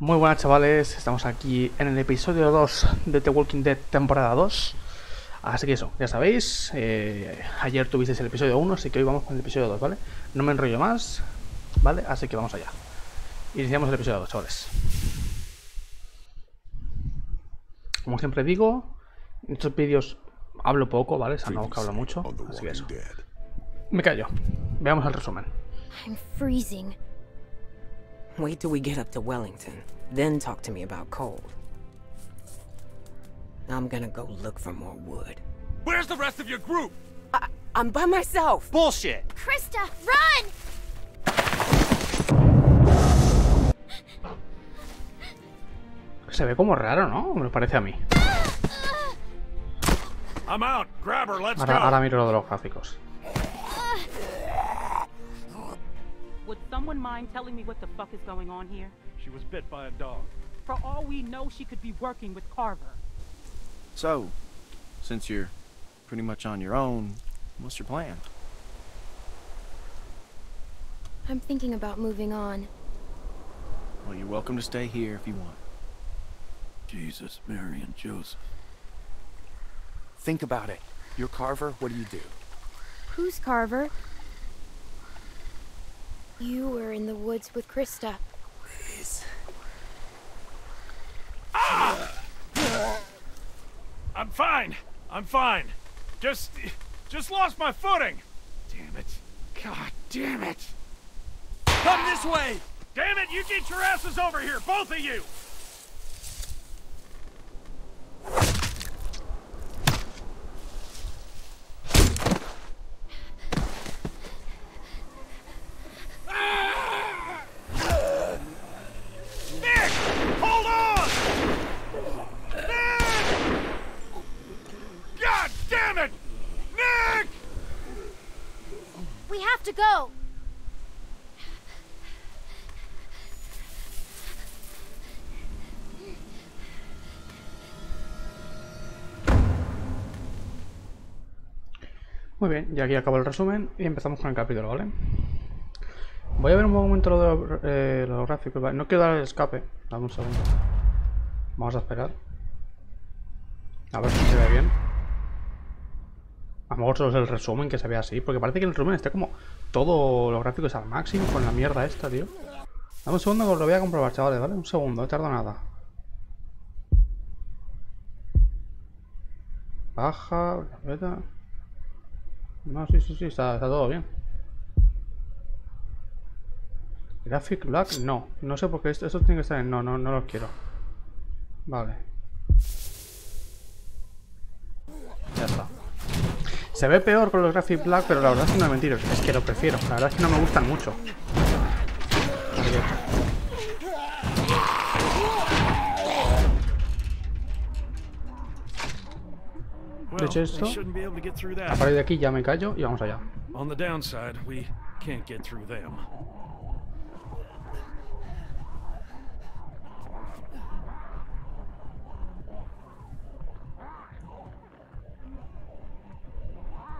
Muy buenas chavales, estamos aquí en el episodio 2 de The Walking Dead temporada 2 Así que eso, ya sabéis, eh, ayer tuvisteis el episodio 1, así que hoy vamos con el episodio 2, ¿vale? No me enrollo más, ¿vale? Así que vamos allá Iniciamos el episodio 2, chavales Como siempre digo, en estos vídeos hablo poco, ¿vale? O sea, no que hablo mucho, así que eso Me callo, veamos el resumen I'm freezing. Wait till we get up to Wellington, then talk to me about cold. I'm gonna go look for more wood. Where's the rest of your group? I I'm by myself. Bullshit! Christa, run! Se ve como raro, ¿no? Me parece a mí I'm out. Grab her. Let's Ahora, go. ahora miro lo de los gráficos Would someone mind telling me what the fuck is going on here? She was bit by a dog. For all we know, she could be working with Carver. So, since you're pretty much on your own, what's your plan? I'm thinking about moving on. Well, you're welcome to stay here if you want. Jesus, Mary, and Joseph. Think about it. You're Carver, what do you do? Who's Carver? You were in the woods with Christa. Please. Ah! I'm fine. I'm fine. Just, just lost my footing. Damn it. God damn it. Come this way. Damn it, you get your asses over here, both of you. To! Muy bien, y aquí acabo el resumen y empezamos con el capítulo, ¿vale? Voy a ver un momento lo de eh, los gráficos, ¿vale? No quiero dar el escape, dame un segundo. Vamos a esperar. A ver si se ve bien. A lo mejor solo es el resumen que se ve así, porque parece que el resumen está como todo los gráficos al máximo con la mierda esta, tío. Dame un segundo que lo voy a comprobar, chavales, ¿vale? Un segundo, no tardo nada. Baja, beta. No, sí, sí, sí, está, está todo bien. Graphic Black, no. No sé por qué esto, esto tiene que estar en no, no, no lo quiero. Vale. Ya está. Se ve peor con los Graphic Black, pero la verdad es que no es mentira. Es que lo prefiero. La verdad es que no me gustan mucho. Well, hecho esto, A partir de aquí ya me callo y vamos allá.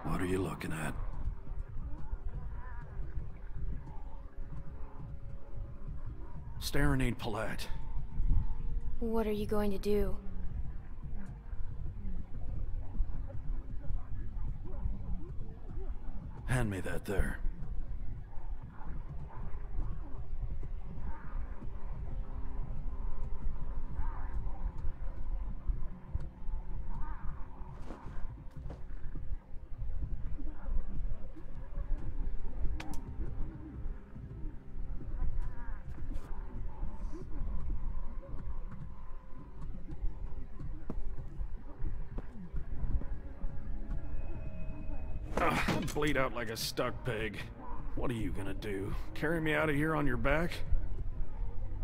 What are you looking at? Staring ain't polite. What are you going to do? Hand me that there. Bleed out like a stuck pig. What are you gonna do? Carry me out of here on your back?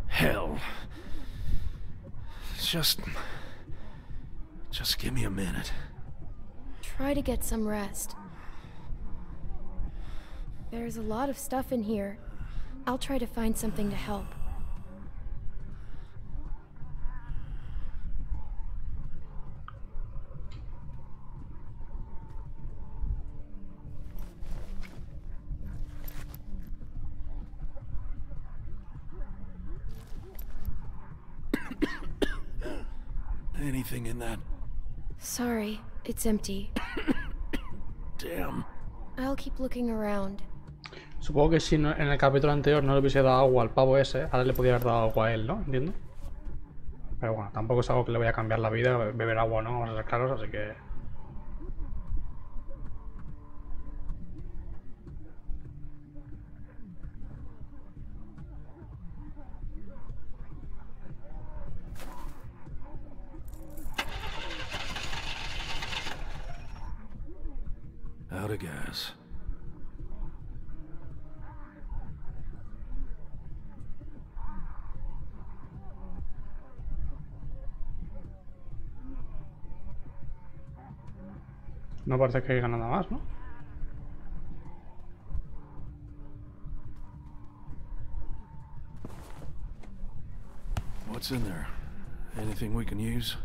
Hell. Just. Just give me a minute. Try to get some rest. There's a lot of stuff in here. I'll try to find something to help. In that? Sorry, it's empty. Damn. I'll keep looking around. Supongo que si no- en el capítulo anterior no le hubiese dado agua al pavo ese, ahora le podría haber dado agua a él, ¿no? Entiendo. Pero bueno, tampoco es algo que le voy a cambiar la vida, be- beber agua no, vamos a ser claros, así que... Out of gas. No parece que haya nada más, ¿no? What's in there? Anything we can use?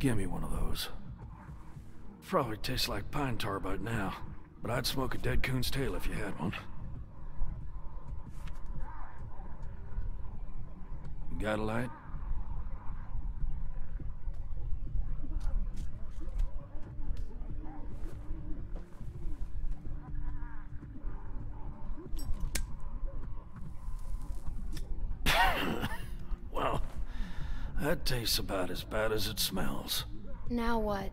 Give me one of those. Probably tastes like pine tar by now, but I'd smoke a dead coon's tail if you had one. You got a light? well, that tastes about as bad as it smells. Now what?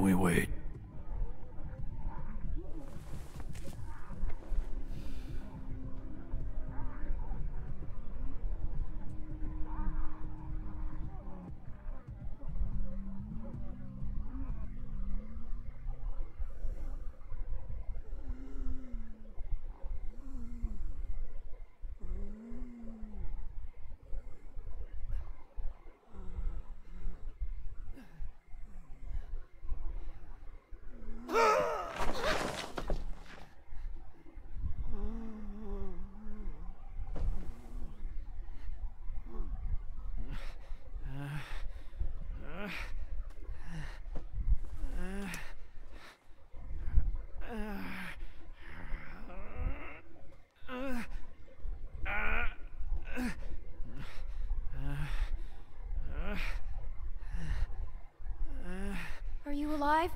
We wait. Are you alive?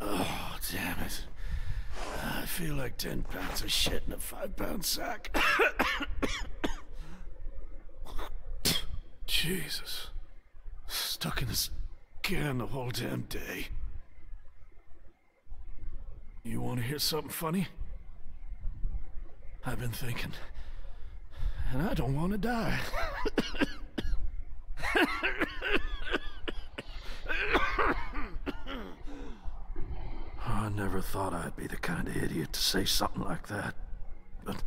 Oh, damn it. I 10 pounds of shit in a 5 pound sack. Jesus. Stuck in this can the whole damn day. You want to hear something funny? I've been thinking. And I don't want to die. I never thought I'd be the kind of idiot to say something like that. But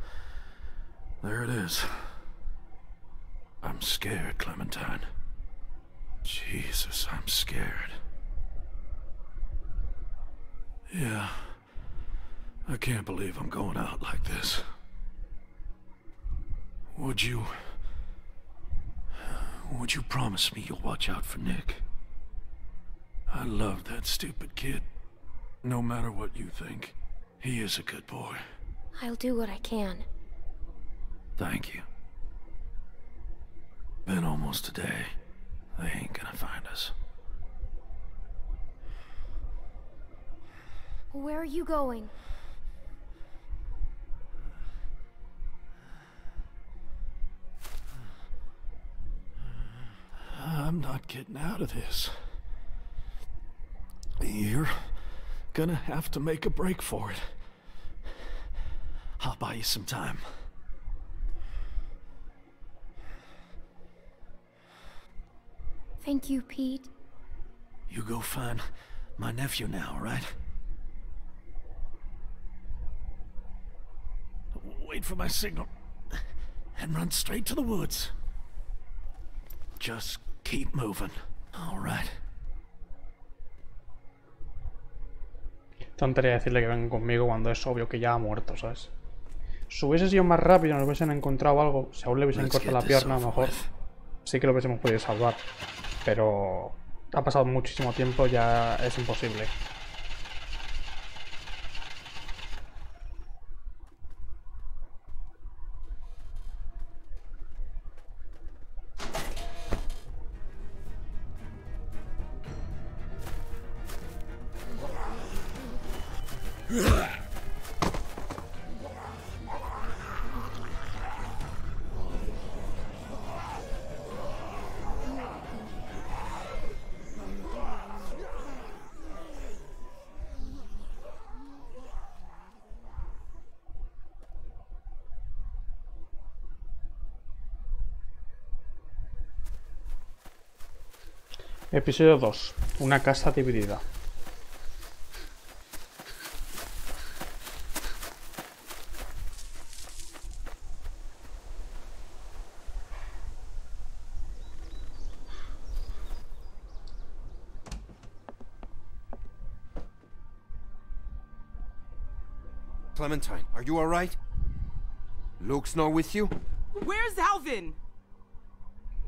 there it is. I'm scared, Clementine. Jesus, I'm scared. Yeah. I can't believe I'm going out like this. Would you... Would you promise me you'll watch out for Nick? I love that stupid kid. No matter what you think, he is a good boy. I'll do what I can. Thank you. Been almost a day. They ain't gonna find us. Where are you going? I'm not getting out of this. You're gonna have to make a break for it. I'll buy you some time. Thank you, Pete. You go find my nephew now, all right? Wait for my signal. And run straight to the woods. Just keep moving, all Tontería decirle que vengan conmigo cuando es obvio que ya ha muerto, ¿sabes? Si hubiese sido más rápido y nos hubiesen encontrado algo, si aún le hubiesen cortado la pierna, a lo mejor sí que lo hubiésemos podido salvar. Pero ha pasado muchísimo tiempo, ya es imposible. Episodio 2. Una casa dividida. Clementine, are you alright? Luke's not with you? Where's Alvin?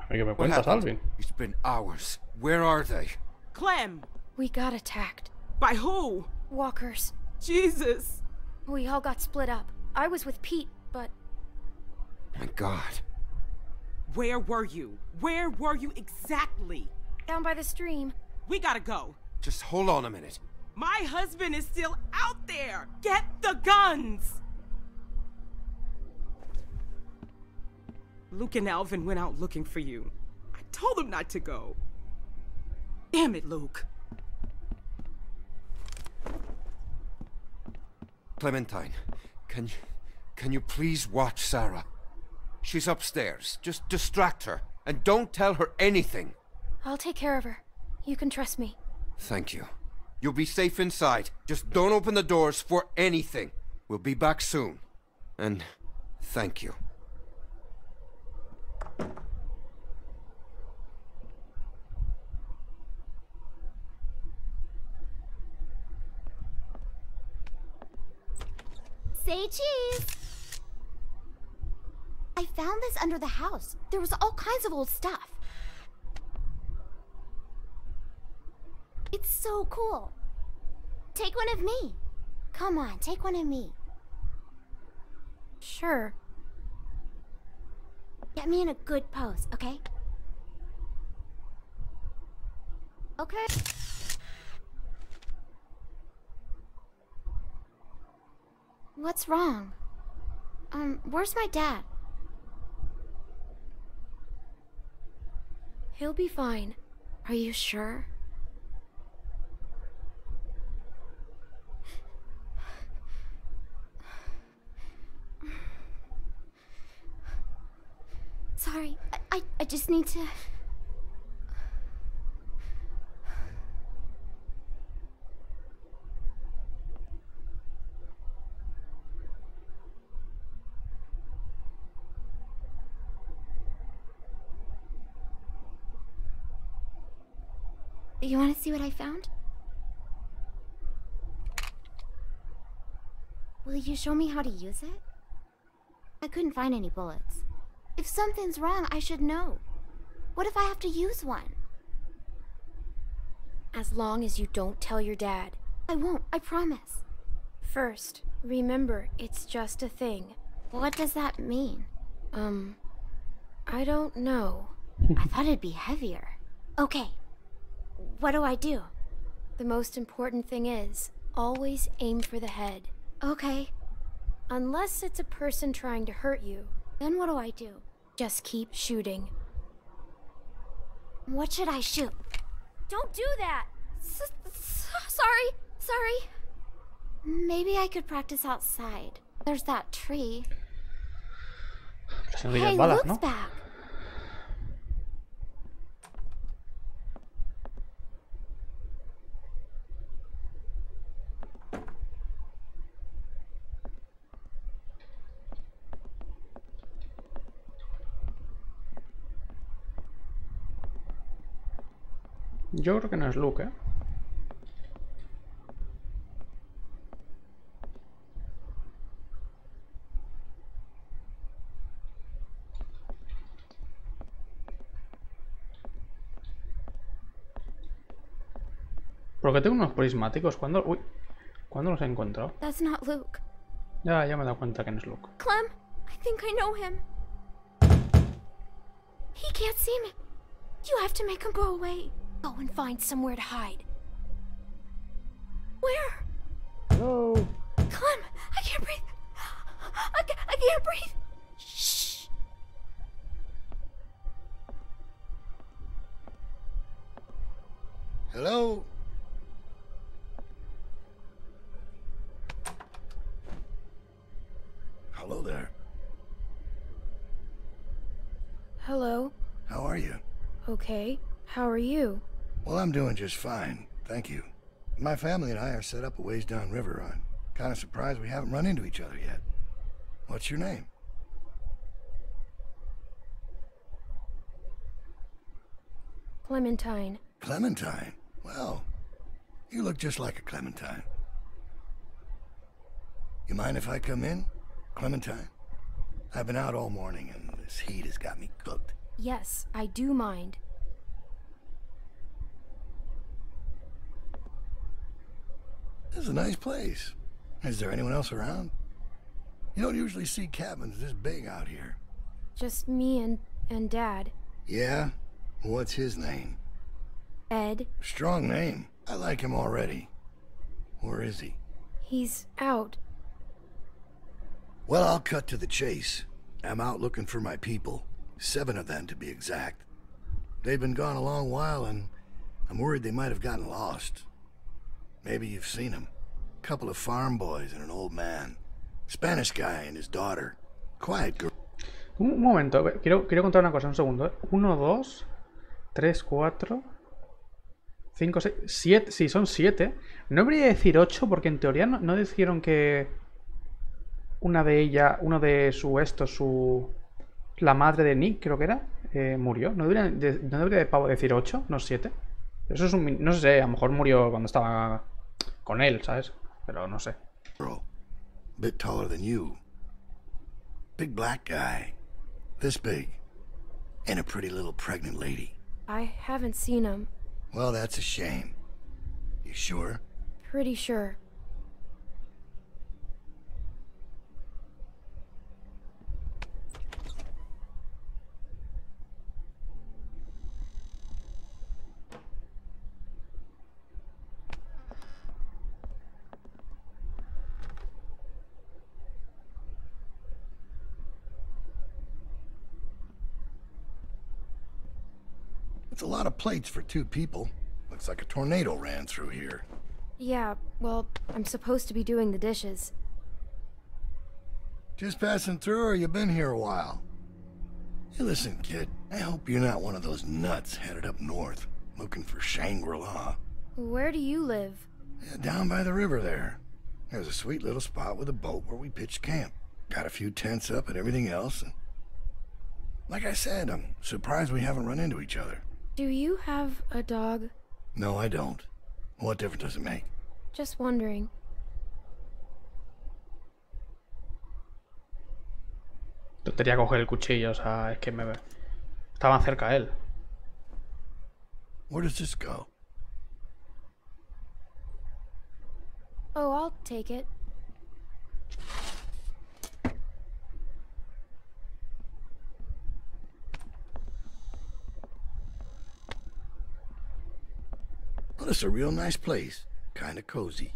A ver qué me What cuentas, happened? Alvin. It's been hours. Where are they? Clem. We got attacked. By who? Walkers. Jesus. We all got split up. I was with Pete, but My god. Where were you? Where were you exactly? down by the stream. We gotta go. Just hold on a minute. My husband is still out there. Get the guns. Luke and Alvin went out looking for you. I told them not to go. Damn it, Luke. Clementine, can you can you please watch Sarah? She's upstairs. Just distract her and don't tell her anything. I'll take care of her. You can trust me. Thank you. You'll be safe inside. Just don't open the doors for anything. We'll be back soon. And thank you. Say cheese! I found this under the house. There was all kinds of old stuff. It's so cool. Take one of me. Come on, take one of me. Sure. Get me in a good pose, okay? Okay. What's wrong? Um, where's my dad? He'll be fine. Are you sure? Sorry, I, I, I just need to. You want to see what I found? Will you show me how to use it? I couldn't find any bullets. If something's wrong, I should know. What if I have to use one? As long as you don't tell your dad. I won't, I promise. First, remember, it's just a thing. What does that mean? Um, I don't know. I thought it'd be heavier. Okay. What do I do? The most important thing is, always aim for the head. Okay. Unless it's a person trying to hurt you, Then what do I do? Just keep shooting. What should I shoot? Don't do that! S- s- sorry, sorry. Maybe I could practice outside. There's that tree. Pero si no digas Hey, balas, Luke's ¿no? back. Yo creo que no es Luke, ¿eh? Porque tengo unos prismáticos. ¿Cuándo, uy, ¿cuándo los he encontrado? That's not Luke. Ya, ya me he dado cuenta que no es Luke. Clem, I think I know him. He can't see me. You have to make him go away. Go and find somewhere to hide. Where? Hello. Clem, I can't breathe. I, ca- I can't breathe. Shh. Hello? Hello there. Hello. How are you? Okay. How are you? Well, I'm doing just fine. Thank you. My family and I are set up a ways downriver. I'm kind of surprised we haven't run into each other yet. What's your name? Clementine. Clementine. Well, you look just like a Clementine. You mind if I come in, Clementine? I've been out all morning and this heat has got me cooked. Yes, I do mind. This is a nice place. Is there anyone else around? You don't usually see cabins this big out here. Just me and and Dad. Yeah? What's his name? Ed. Strong name. I like him already. Where is he? He's out. Well, I'll cut to the chase. I'm out looking for my people. Seven of them, to be exact. They've been gone a long while, and I'm worried they might have gotten lost. Maybe you've seen them. Couple of farm boys and an old man. Spanish guy and his daughter. Quiet girl. Un momento, a quiero, quiero contar una cosa, un segundo. ¿eh? 1, 2, 3, 4, 5, 6, 7. Sí, son 7. No debería decir 8 porque en teoría no, no dijeron que una de ellas, uno de su esto, su. La madre de Nick, creo que era, eh, murió. ¿No debería, de- no debería de decir 8, no 7? Eso es un. No sé, a lo mejor murió cuando estaba con él, ¿sabes? Pero no sé. Bit taller than you. Big black guy. This big. And a pretty little pregnant lady. I haven't seen him. Well, that's a shame. You sure? Pretty sure. Plates for two people. Looks like a tornado ran through here. Yeah, well, I'm supposed to be doing the dishes. Just passing through, or you been here a while? Hey, listen, kid. I hope you're not one of those nuts headed up north, looking for Shangri-La. Where do you live? Yeah, down by the river there. There's a sweet little spot with a boat where we pitched camp. Got a few tents up and everything else. And like I said, I'm surprised we haven't run into each other. Do you have a dog? No, I don't. What difference does it make? Just wondering. Tontería coger el cuchillo, o sea, es que me. Estaban cerca a él. Where does this go? Oh, I'll take it. Well, it's a real nice place. Kinda cozy.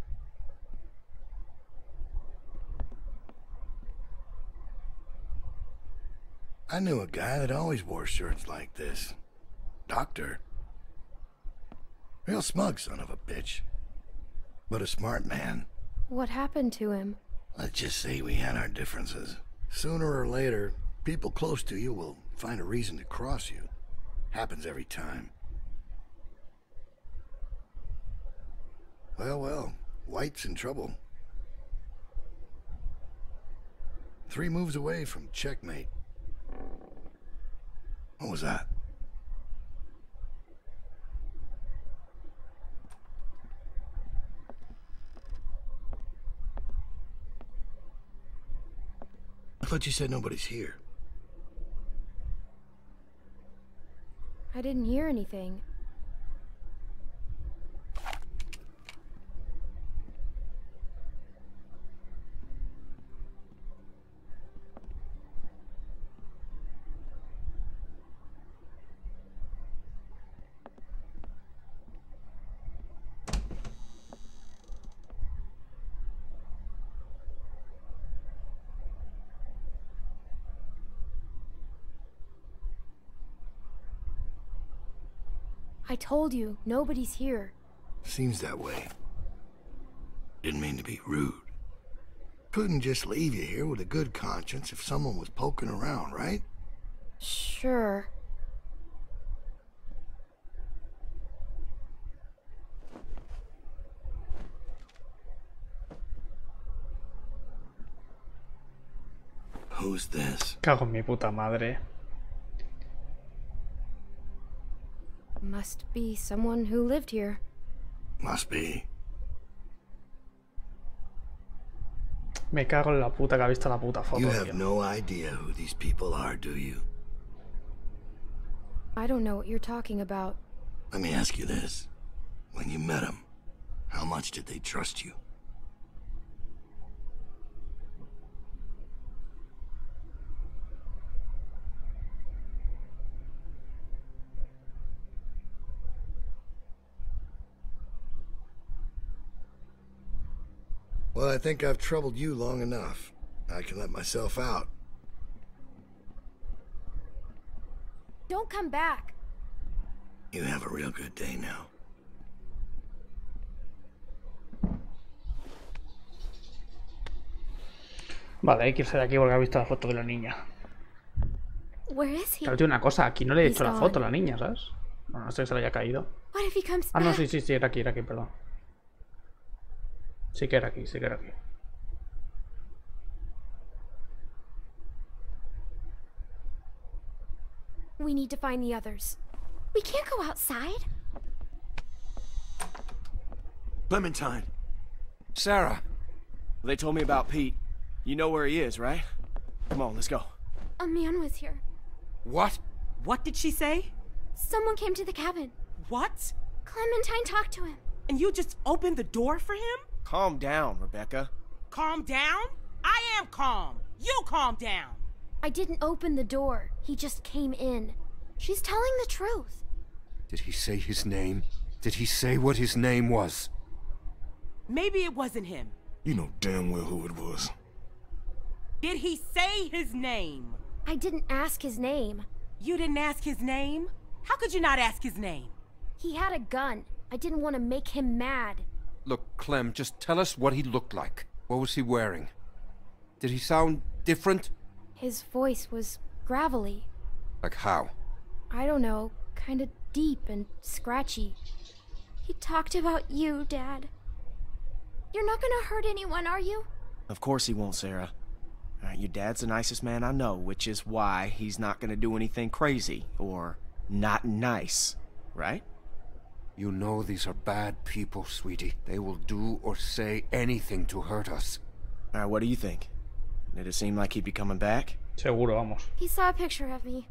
I knew a guy that always wore shirts like this. Doctor. Real smug son of a bitch. But a smart man. What happened to him? Let's just say we had our differences. Sooner or later, people close to you will find a reason to cross you. Happens every time. Well, well, White's in trouble. Three moves away from checkmate. What was that? I thought you said nobody's here. I didn't hear anything. Told you, nobody's here. Seems that way. Didn't mean to be rude. Couldn't just leave you here with a good conscience if someone was poking around, right? Sure. Who's this? Cago en mi puta madre. Must be someone who lived here. Must be. Me cago en la puta que ha visto la puta foto, You tío. have no idea who these people are, do you? I don't know what you're talking about. Let me ask you this. When you met them, how much did they trust you? Well, I think I've troubled you long enough. I can let myself out. Don't come back. You have a real good day now. Vale, hay que irse de aquí porque ha visto la foto de la niña. Where is he? Claro, tío, una cosa, aquí no le he hecho la foto a la niña, ¿sabes? Bueno, no sé que se le haya caído. What if he comes Ah, no, sí, sí, sí, era aquí, era aquí, perdón. Sí que era aquí, sí que aquí. We need to find the others. We can't go outside. Clementine. Sarah, They told me about Pete. You know where he is, right? Come on, let's go. A man was here. what? What did she say? Someone came to the cabin. What? Clementine talked to him. And you just opened the door for him? Calm down, Rebecca. Calm down? I am calm. You calm down. I didn't open the door. He just came in. She's telling the truth. Did he say his name? Did he say what his name was? Maybe it wasn't him. You know damn well who it was. Did he say his name? I didn't ask his name. You didn't ask his name? How could you not ask his name? He had a gun. I didn't want to make him mad. Look, Clem, just tell us what he looked like. What was he wearing? Did he sound different? His voice was gravelly. Like how? I don't know, kind of deep and scratchy. He talked about you, Dad. You're not gonna hurt anyone, are you? Of course he won't, Sarah. All right, your dad's the nicest man I know, which is why he's not gonna do anything crazy or not nice, right? You know these are bad people, sweetie. They will do or say anything to hurt us. All right, what do you think? Did it seem like he'd be coming back? Seguro, vamos. He saw a picture of me.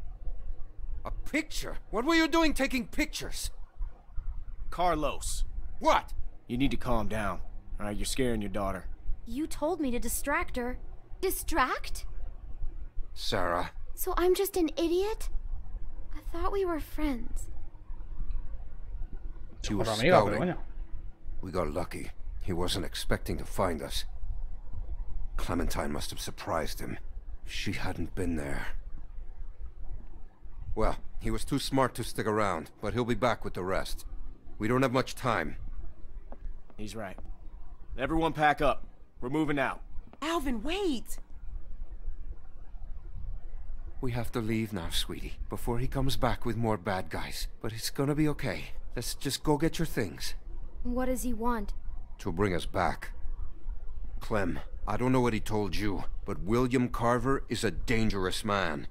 A picture? What were you doing taking pictures? Carlos, What? you need to calm down. All right, you're scaring your daughter. You told me to distract her. Distract? Sarah, So I'm just an idiot? I thought we were friends. She was amiga, scouting. We got lucky. He wasn't expecting to find us. Clementine must have surprised him. She hadn't been there. Well, he was too smart to stick around, but he'll be back with the rest. We don't have much time. He's right. Everyone pack up. We're moving out. Alvin, wait. We have to leave now, sweetie, before he comes back with more bad guys. But it's gonna be okay. Let's just go get your things. What does he want? To bring us back. Clem, I don't know what he told you, but William Carver is a dangerous man.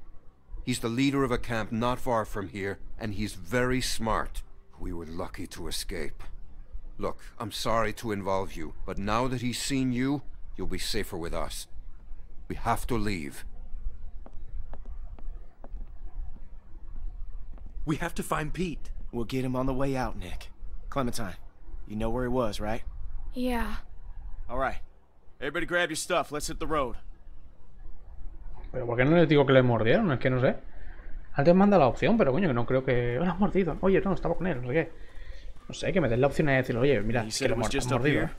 He's the leader of a camp not far from here, and he's very smart. We were lucky to escape. Look, I'm sorry to involve you, but now that he's seen you, you'll be safer with us. We have to leave. We have to find Pete. We'll get him on the way out, Nick. Clementine, you know where he was, right? Yeah. All right. Everybody grab your stuff. Let's hit the road. Pero ¿por qué no les digo que le mordieron? Es que no sé. Antes manda la opción, pero coño, que no creo que... ¡Oh, lo has mordido! Oye, no, estaba con él, no sé qué. No sé, que me den la opción de decirle, oye, mira, You es said que it lo was just has up mordido. here?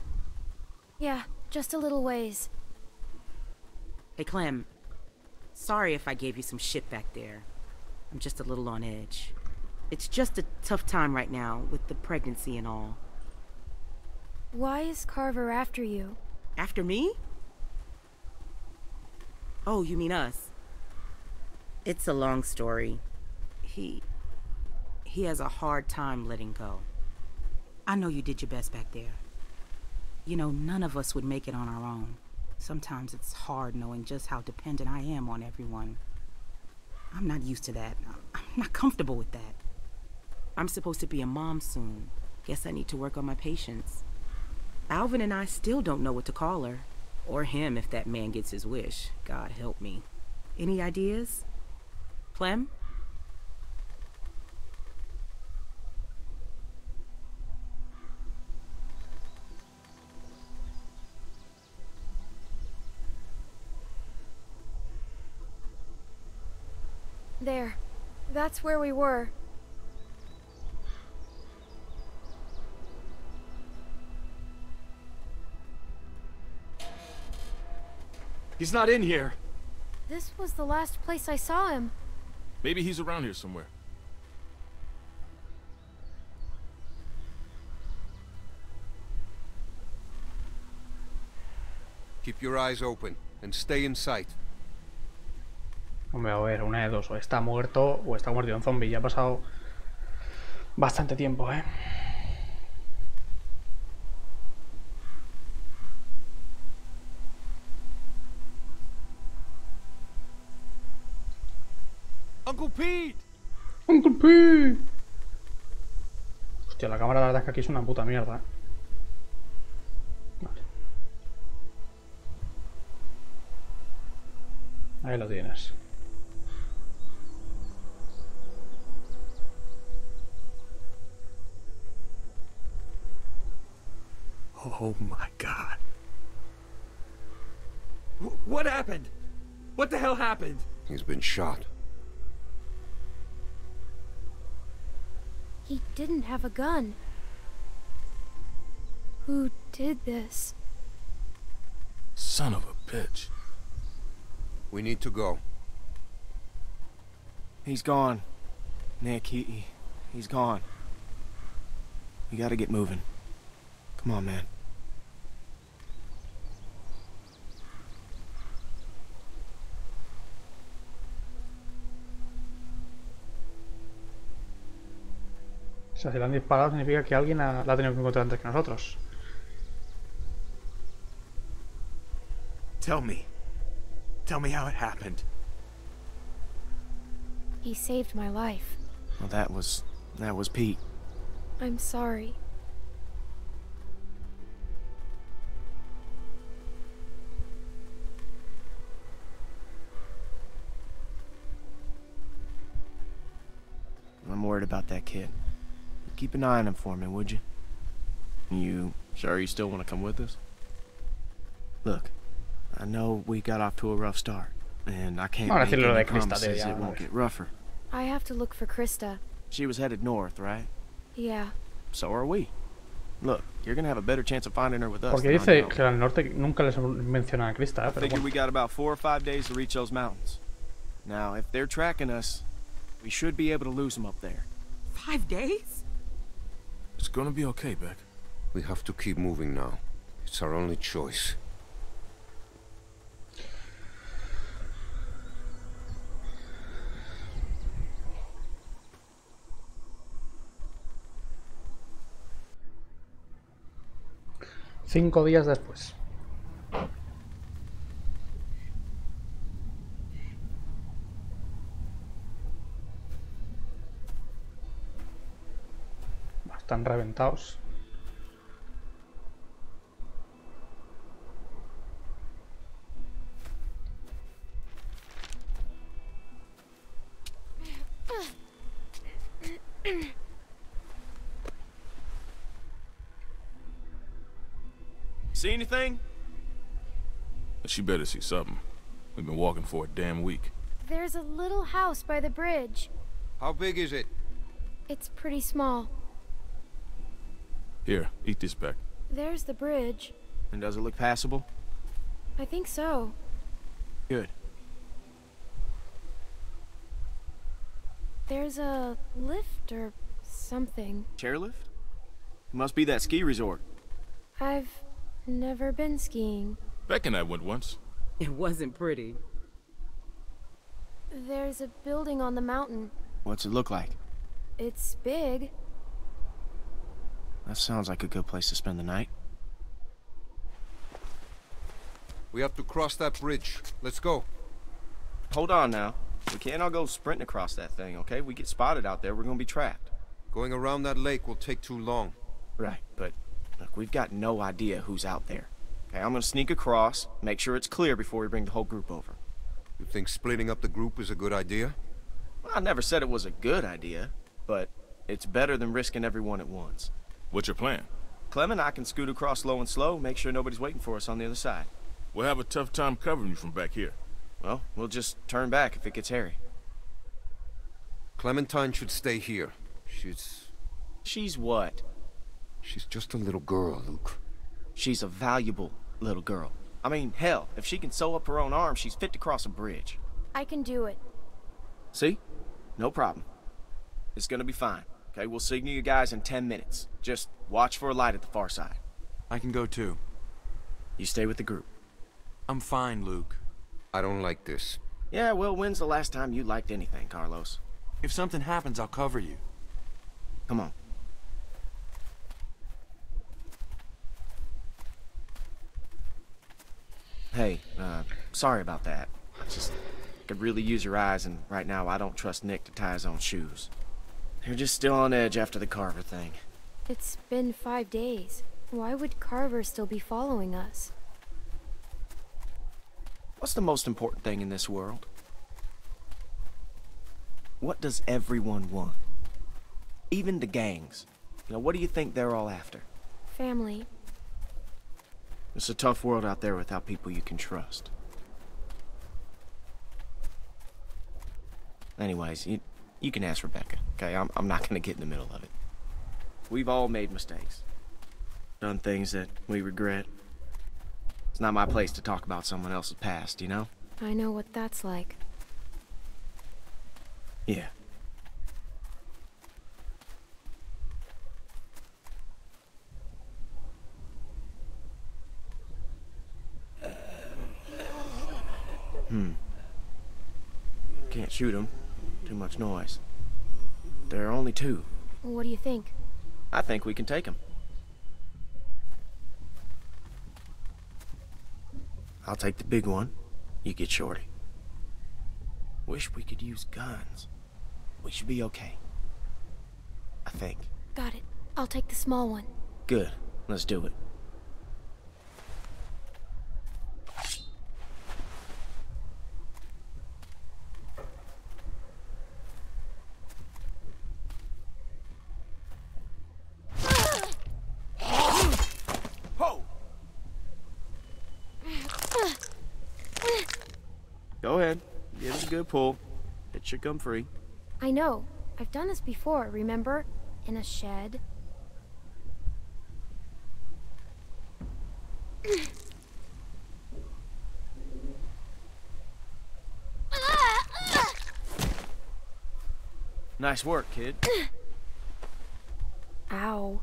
Yeah, just a little ways. Hey, Clem. Sorry if I gave you some shit back there. I'm just a little on edge. It's just a tough time right now with the pregnancy and all. Why is Carver after you? After me? Oh, you mean us? It's a long story. He. He has a hard time letting go. I know you did your best back there. You know, none of us would make it on our own. Sometimes it's hard knowing just how dependent I am on everyone. I'm not used to that. I'm not comfortable with that. I'm supposed to be a mom soon. Guess I need to work on my patience. Alvin and I still don't know what to call her. Or him if that man gets his wish. God help me. Any ideas? Clem? There. That's where we were. He's not in here. This was the last place I saw him. Maybe he's around here somewhere. Keep your eyes open and stay in sight. Hombre, a ver, una de dos. O está muerto o está muerto un zombie. Ya ha pasado bastante tiempo, ¿eh? Uncle Pete! Uncle Pete. Hostia, la cámara la verdad es que aquí es una puta mierda. ¿eh? Vale. Ahí lo tienes. Oh my god. What happened? What the hell happened? He's been shot. He didn't have a gun. Who did this? Son of a bitch. We need to go. He's gone. Nick, he, he he's gone. We gotta get moving. Come on, man. Sea, si la han disparado significa que alguien ha- la ha tenido que encontrar antes que nosotros. Tell me. Tell me how it happened. He saved my life. Well, that was that was Pete. I'm sorry. I'm worried about that kid. Keep an eye on him for me, would you? You Sure you still want to come with us? look. I know we got off to a rough start, and I can't Ahora make any de promises it won't get rougher. I have to look for Christa. She was headed north, right? Yeah. So are we. Look, you're gonna have a better chance of finding her with us. Porque than on dice your own. que al norte nunca les menciona a Christa, ¿eh? I Pero figure bueno. we got about four or five days to reach those mountains. Now, if they're tracking us, we should be able to lose them up there. Five days? It's gonna be okay, Beck. We have to keep moving now. It's our only choice. Cinco días después. Están reventados. See anything? She better see something. We've been walking for a damn week. There's a little house by the bridge. How big is it? It's pretty small. Here, eat this, Beck. There's the bridge. And does it look passable? I think so. Good. There's a lift or something. Chairlift? It must be that ski resort. I've never been skiing. Beck and I went once. It wasn't pretty. There's a building on the mountain. What's it look like? It's big. That sounds like a good place to spend the night. We have to cross that bridge. Let's go. Hold on now. We can't all go sprinting across that thing, okay? We get spotted out there, we're gonna be trapped. Going around that lake will take too long. Right, but look, we've got no idea who's out there. Okay, I'm gonna sneak across, make sure it's clear before we bring the whole group over. You think splitting up the group is a good idea? Well, I never said it was a good idea, but it's better than risking everyone at once. What's your plan? Clem and I can scoot across low and slow, make sure nobody's waiting for us on the other side. We'll have a tough time covering you from back here. Well, we'll just turn back if it gets hairy. Clementine should stay here. She's... She's what? She's just a little girl, Luke. She's a valuable little girl. I mean, hell, if she can sew up her own arm, she's fit to cross a bridge. I can do it. See? No problem. It's gonna be fine. Okay, we'll signal you guys in 10 minutes. Just watch for a light at the far side. I can go too. You stay with the group. I'm fine, Luke. I don't like this. Yeah, well, when's the last time you liked anything, Carlos? If something happens, I'll cover you. Come on. Hey, uh, sorry about that. I just could really use your eyes, and right now I don't trust Nick to tie his own shoes. They're just still on edge after the Carver thing. It's been five days. Why would Carver still be following us? What's the most important thing in this world? What does everyone want? Even the gangs. You know, what do you think they're all after? Family. It's a tough world out there without people you can trust. Anyways, you, you can ask Rebecca, okay? I'm, I'm not gonna get in the middle of it. We've all made mistakes. Done things that we regret. It's not my place to talk about someone else's past, you know? I know what that's like. Yeah. Hmm. Can't shoot them. Too much noise. There are only two. What do you think? I think we can take them. I'll take the big one. You get Shorty. Wish we could use guns. We should be okay. I think. Got it. I'll take the small one. Good. Let's do it. Go ahead. Give it a good pull. It should come free. I know. I've done this before, remember? In a shed. Nice work, kid. Ow.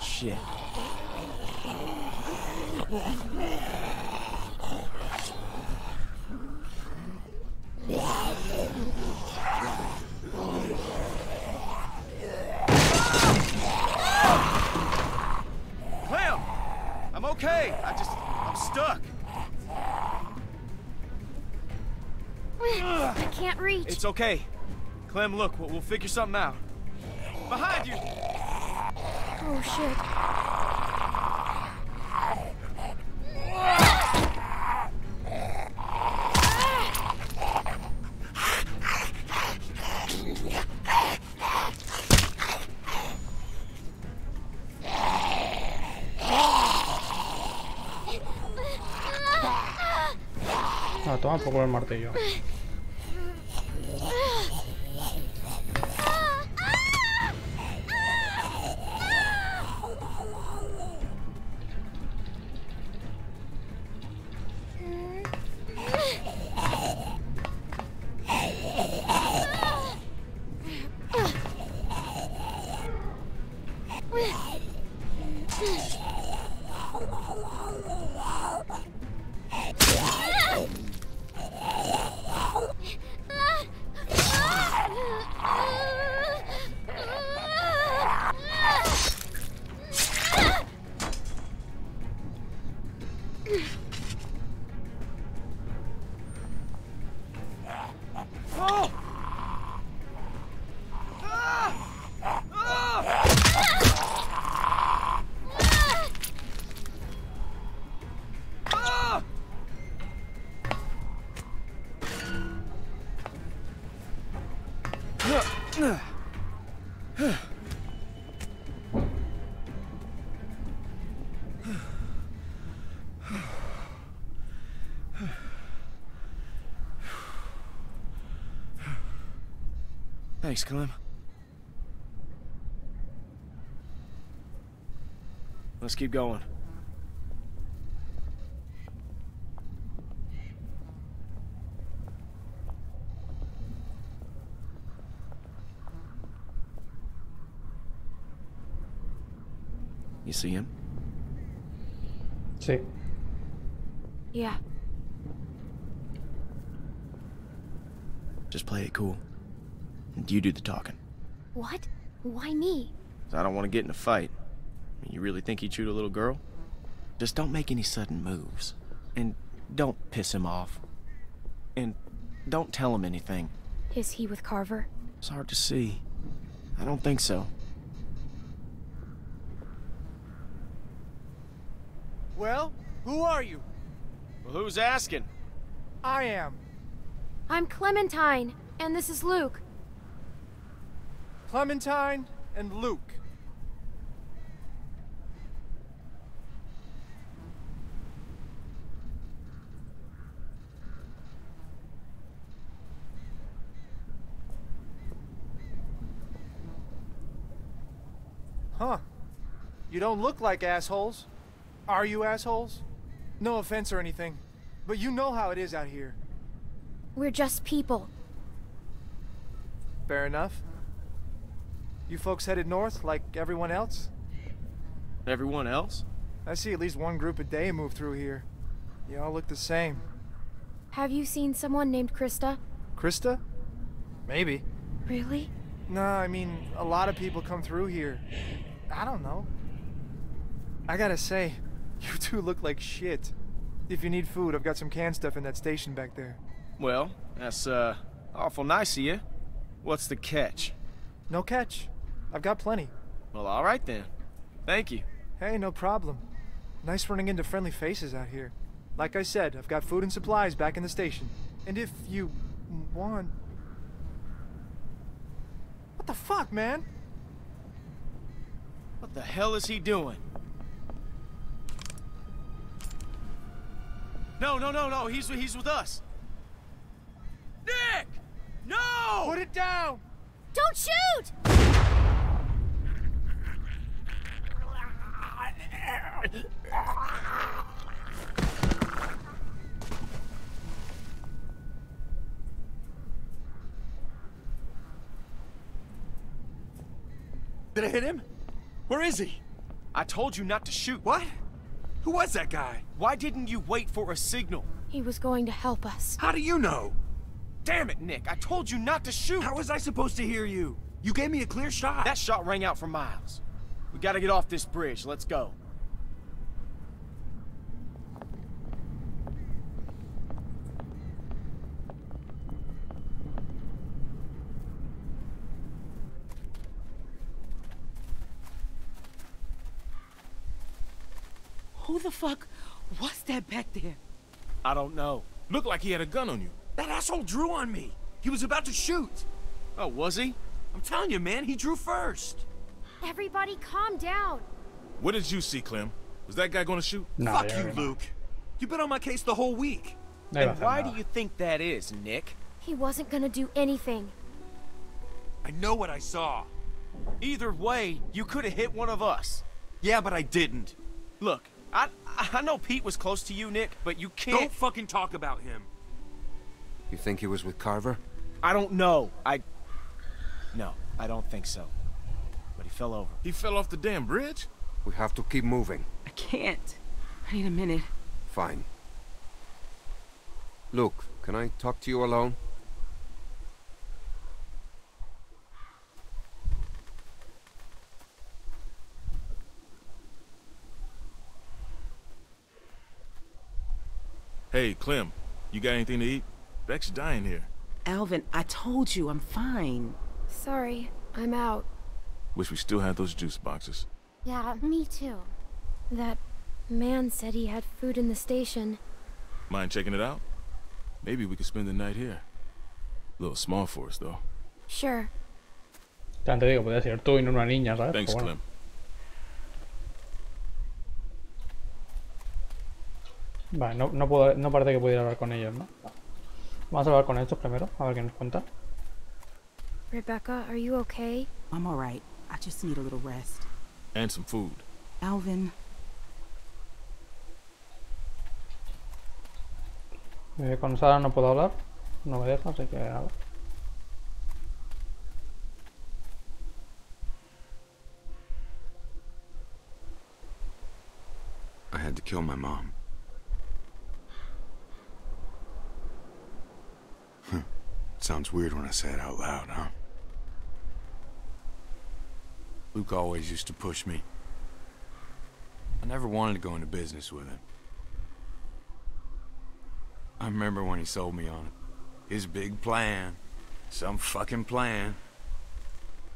Shit. Clem! I'm okay. I just, I'm stuck. I can't reach. It's okay. Clem, look, we'll, we'll figure something out. Behind you! Oh shit. Ah, toma por culo el martillo. Ah! Thanks, Clem. Let's keep going. You see him? See. Yeah. Just play it cool. And you do the talking. What? Why me? I don't want to get in a fight. You really think he chewed a little girl? Just don't make any sudden moves. And don't piss him off. And don't tell him anything. Is he with Carver? It's hard to see. I don't think so. Well, who are you? Well, who's asking? I am. I'm Clementine, and this is Luke. Clementine and Luke. Huh. You don't look like assholes. Are you assholes? No offense or anything, but you know how it is out here. We're just people. Fair enough. You folks headed north like everyone else? Everyone else? I see at least one group a day move through here. You all look the same. Have you seen someone named Christa? Christa? Maybe. Really? No, I mean, a lot of people come through here. I don't know. I gotta say, you two look like shit. If you need food, I've got some canned stuff in that station back there. Well, that's, uh, awful nice of you. What's the catch? No catch. I've got plenty. Well, alright then. Thank you. Hey, no problem. Nice running into friendly faces out here. Like I said, I've got food and supplies back in the station. And if you want... What the fuck, man? What the hell is he doing? No, no, no, no. He's he's with us. Nick! No! Put it down! Don't shoot! Did I hit him? Where is he? I told you not to shoot. What? Who was that guy? Why didn't you wait for a signal? He was going to help us. How do you know? Damn it, Nick. I told you not to shoot. How was I supposed to hear you? You gave me a clear shot. That shot rang out for miles. We gotta get off this bridge. Let's go. Who the fuck was that back there? I don't know. Looked like he had a gun on you. That asshole drew on me. He was about to shoot. Oh, was he? I'm telling you, man, he drew first. Everybody calm down. What did you see, Clem? Was that guy gonna shoot? No, Fuck you, creo que. Luke. You've been on my case the whole week. No And why do you think that is, Nick? He wasn't gonna do anything. I know what I saw. Either way, you could have hit one of us. Yeah, but I didn't. Look, I I know Pete was close to you, Nick, but you can't. Don't fucking talk about him. You think he was with Carver? I don't know. I. No, I don't think so. But he fell over. He fell off the damn bridge? We have to keep moving. I can't. I need a minute. Fine. Luke, can I talk to you alone? Hey, Clem, you got anything to eat? Beck's dying here. Alvin, I told you I'm fine. Sorry, I'm out. Wish we still had those juice boxes. Yeah, me too. That man said he had food in the station. Mind checking it out? Maybe we could spend the night here. A little small for us, though. Sure. Ya digo, podría ser tú y no una niña, ¿sabes? Thanks, Clem. Vale, no, no, puedo, no parece que pudiera hablar con ellos, ¿no? Vamos a hablar con estos primero, a ver qué nos cuenta. Rebecca, are you okay? I'm all right. I just need a little rest. And some food. Alvin, Eh, con Sara no puedo hablar, no me deja, así que nada. I had to kill my mom. Sounds weird when I say it out loud, huh? Luke always used to push me. I never wanted to go into business with him. I remember when he sold me on it. His big plan. Some fucking plan.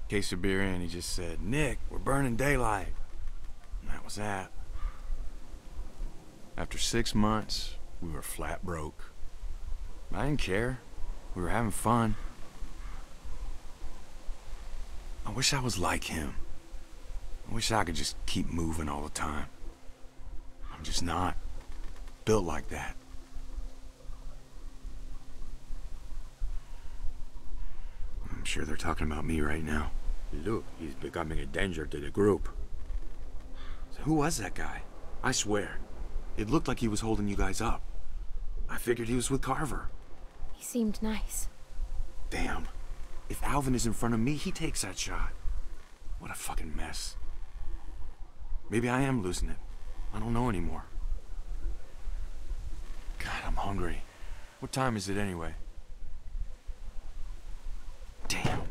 Case of beer in, he just said, Nick, we're burning daylight. And that was that. After six months, we were flat broke. I didn't care. We were having fun. I wish I was like him. I wish I could just keep moving all the time. I'm just not built like that. I'm sure they're talking about me right now. Luke, he's becoming a danger to the group. So who was that guy? I swear. It looked like he was holding you guys up. I figured he was with Carver. He seemed nice. Damn. If Alvin is in front of me, he takes that shot. What a fucking mess. Maybe I am losing it. I don't know anymore. God, I'm hungry. What time is it anyway? Damn.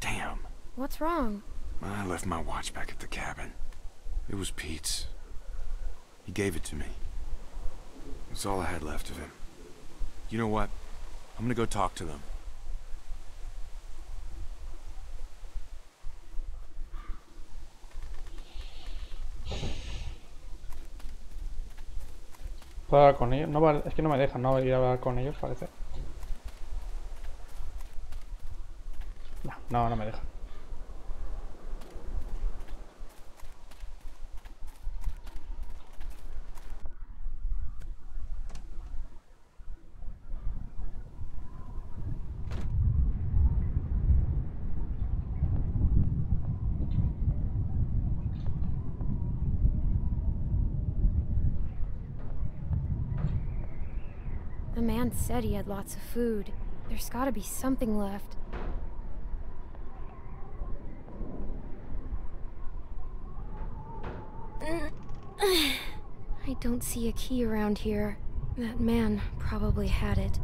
Damn. What's wrong? I left my watch back at the cabin. It was Pete's. He gave it to me. It's all I had left of him. You know what? I'm gonna go talk to them. ¿Puedo hablar con ellos? No, es que no me dejan, ¿no? Ir a hablar con ellos, parece. No, no, no me dejan. Said he had lots of food. There's gotta be something left. I don't see a key around here. That man probably had it.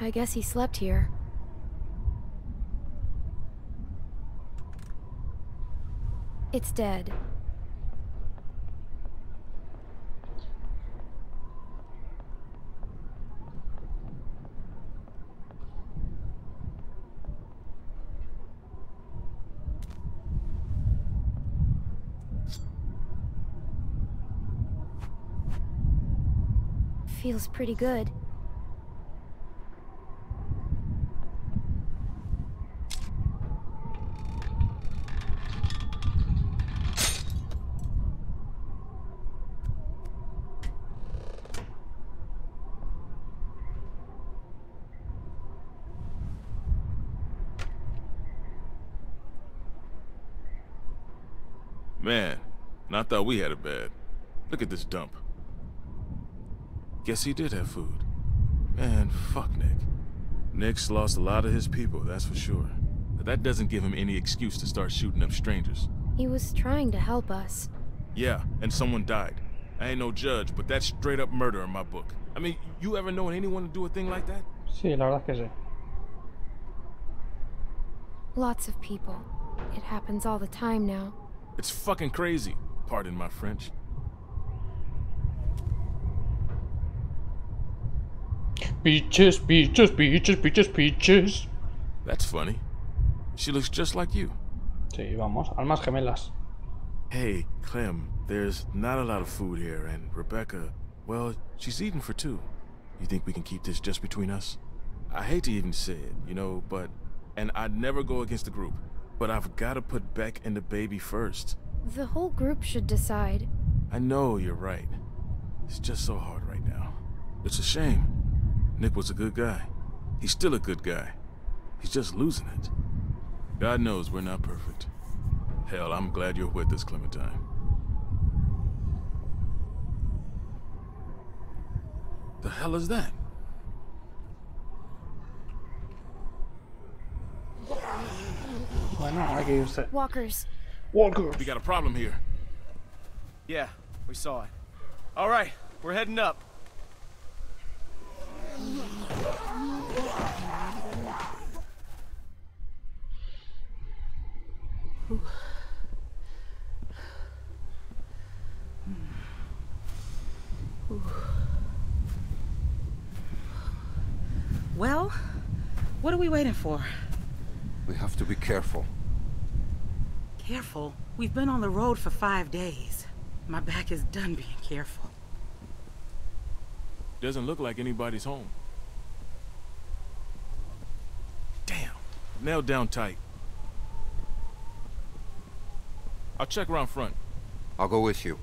I guess he slept here. It's dead. Pretty good. Man, and I thought we had it bad. Look at this dump. Guess he did have food. And fuck Nick. Nick's lost a lot of his people, that's for sure. But that doesn't give him any excuse to start shooting up strangers. He was trying to help us. Yeah, and someone died. I ain't no judge, but that's straight up murder in my book. I mean, you ever known anyone to do a thing like that? Sí, la verdad es que sí. Lots of people. It happens all the time now. It's fucking crazy. Pardon my French. Peaches, peaches, peaches, peaches, peaches. That's funny. She looks just like you. Sí, vamos, almas gemelas. Hey, Clem, there's not a lot of food here, and Rebecca, well, she's eating for two. You think we can keep this just between us? I hate to even say it, you know, but... And I'd never go against the group, but I've got to put Beck and the baby first. The whole group should decide. I know you're right. It's just so hard right now. It's a shame. Nick was a good guy. He's still a good guy. He's just losing it. God knows we're not perfect. Hell, I'm glad you're with us, Clementine. The hell is that? Why Bueno, hay que irse. Walkers. Walkers. We got a problem here. Yeah, we saw it. All right, we're heading up. Well, what are we waiting for? We have to be careful. Careful. We've been on the road for five days. My back is done being careful. Doesn't look like anybody's home. Damn. Nailed down tight. I'll check around front. I'll go with you.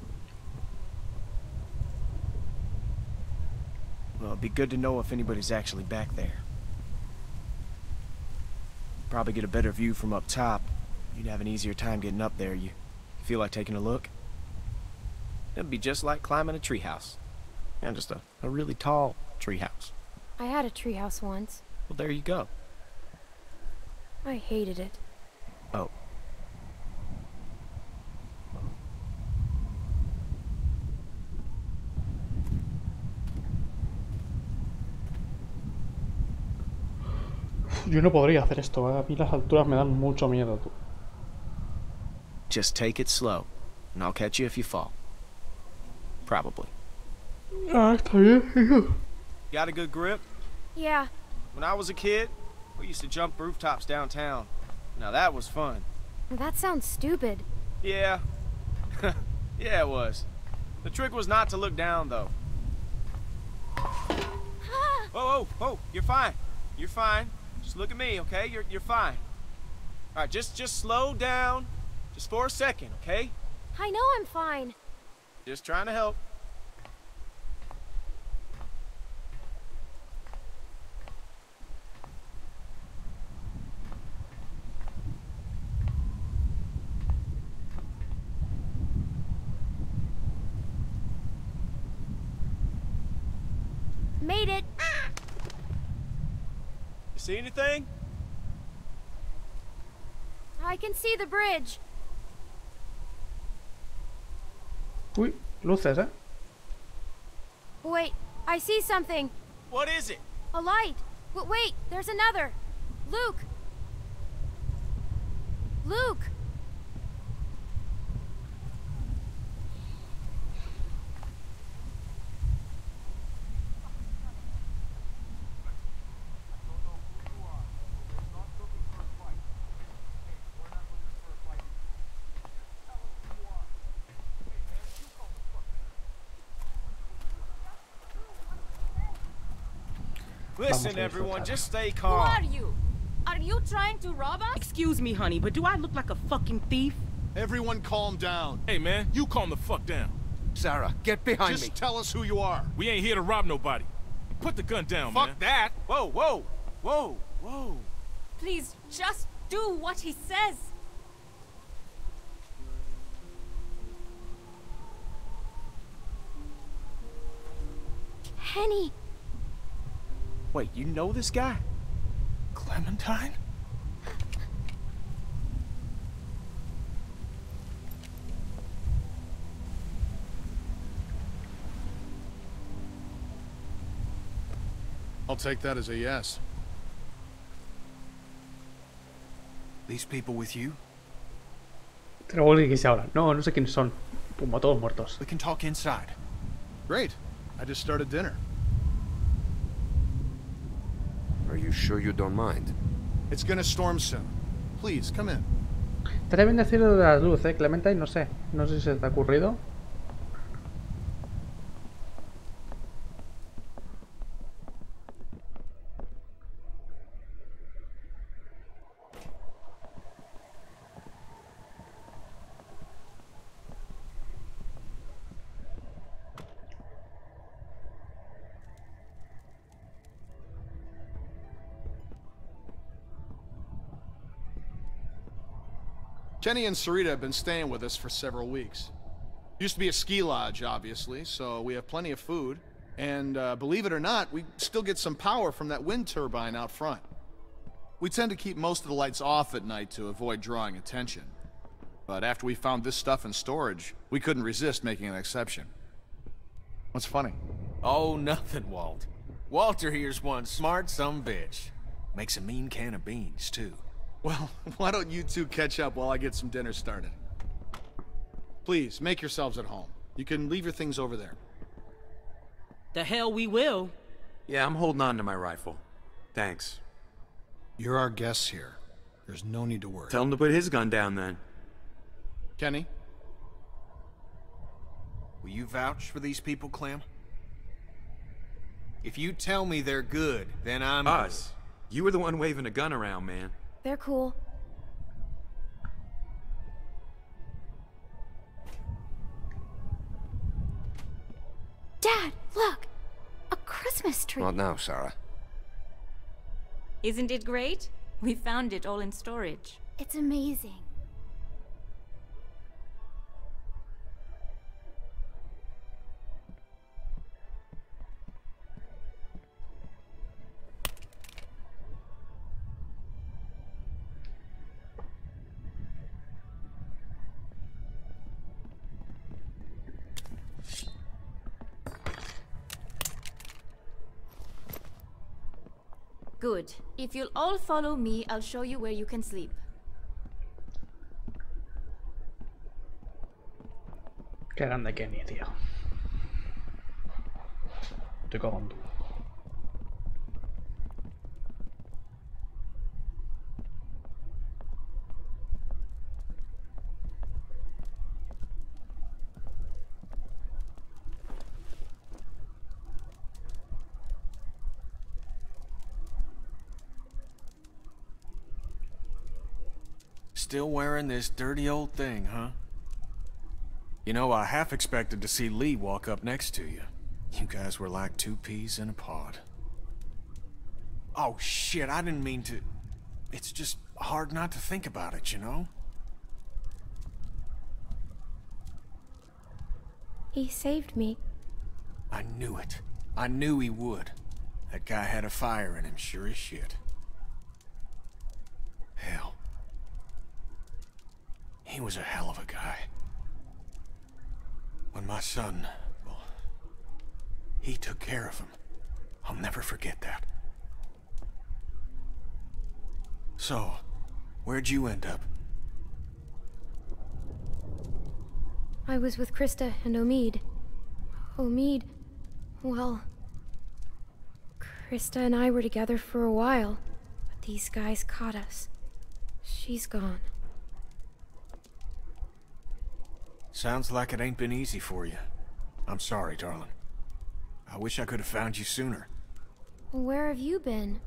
Well, it'd be good to know if anybody's actually back there. Probably get a better view from up top. You'd have an easier time getting up there. You feel like taking a look? It'd be just like climbing a treehouse. And just a, a really tall treehouse. I had a treehouse once. Well, there you go. I hated it. Oh. Yo no podría hacer esto, ¿eh? a mí las alturas me dan mucho miedo, tú. Just take it slow, and I'll catch you if you fall. Probably. Está bien. Got a good grip? Yeah. When I was a kid, we used to jump rooftops downtown. Now that was fun. That sounds stupid. Yeah. yeah, it was. The trick was not to look down, though. oh, oh, oh, you're fine. You're fine. Just look at me, okay? You're, you're fine. All right, just, just slow down. Just for a second, okay? I know I'm fine. Just trying to help. Made it. You see anything? I can see the bridge. Uy, luces, ¿eh? Wait, I see something. What is it? A light. W wait, there's another. Luke. Luke. Listen, everyone, just stay calm. Who calm. are you? Are you trying to rob us? Excuse me, honey, but do I look like a fucking thief? Everyone calm down. Hey, man, you calm the fuck down. Sarah, get behind Just me. Just tell us who you are. We ain't here to rob nobody. Put the gun down, man. Fuck that. Whoa, whoa, whoa, whoa. Please, just do what he says. Kenny, Wait, you know this guy? Clementine? I'll take that as a yes. These people with you? Tengo alguien que se habla. No, no sé quiénes son. Pumba, todos muertos. We can talk inside. Great. I just started dinner. You sure you don't mind? It's gonna storm soon. Please, come in. Decir lo de las luces, ¿eh? Clementine, no sé. No sé si se te ha ocurrido. Kenny and Sarita have been staying with us for several weeks. Used to be a ski lodge, obviously, so we have plenty of food. And uh, believe it or not, we still get some power from that wind turbine out front. We tend to keep most of the lights off at night to avoid drawing attention. But after we found this stuff in storage, we couldn't resist making an exception. What's funny? Oh, nothing, Walt. Walter here's one smart some bitch. Makes a mean can of beans, too. Well, why don't you two catch up while I get some dinner started? Please, make yourselves at home. You can leave your things over there. The hell we will. Yeah, I'm holding on to my rifle. Thanks. You're our guests here. There's no need to worry. Tell him to put his gun down then. Kenny? Will you vouch for these people, Clem? If you tell me they're good, then I'm Us. You were the one waving a gun around, man. They're cool. Dad, look! A Christmas tree. Not now, Sarah. Isn't it great? We found it all in storage. It's amazing. Good. If you'll all follow me, I'll show you where you can sleep. Qué grande Kenny, tío. Estoy cagando. Still wearing this dirty old thing, huh? You know, I half expected to see Lee walk up next to you. You guys were like two peas in a pod. Oh, shit, I didn't mean to... It's just hard not to think about it, you know? He saved me. I knew it. I knew he would. That guy had a fire in him, sure as shit. Hell. He was a hell of a guy. When my son, well, he took care of him. I'll never forget that. So, where'd you end up? I was with Christa and Omid. Omid, well, Christa and I were together for a while, but these guys caught us. She's gone. Sounds like it ain't been easy for you. I'm sorry, darling. I wish I could have found you sooner. Where have you been?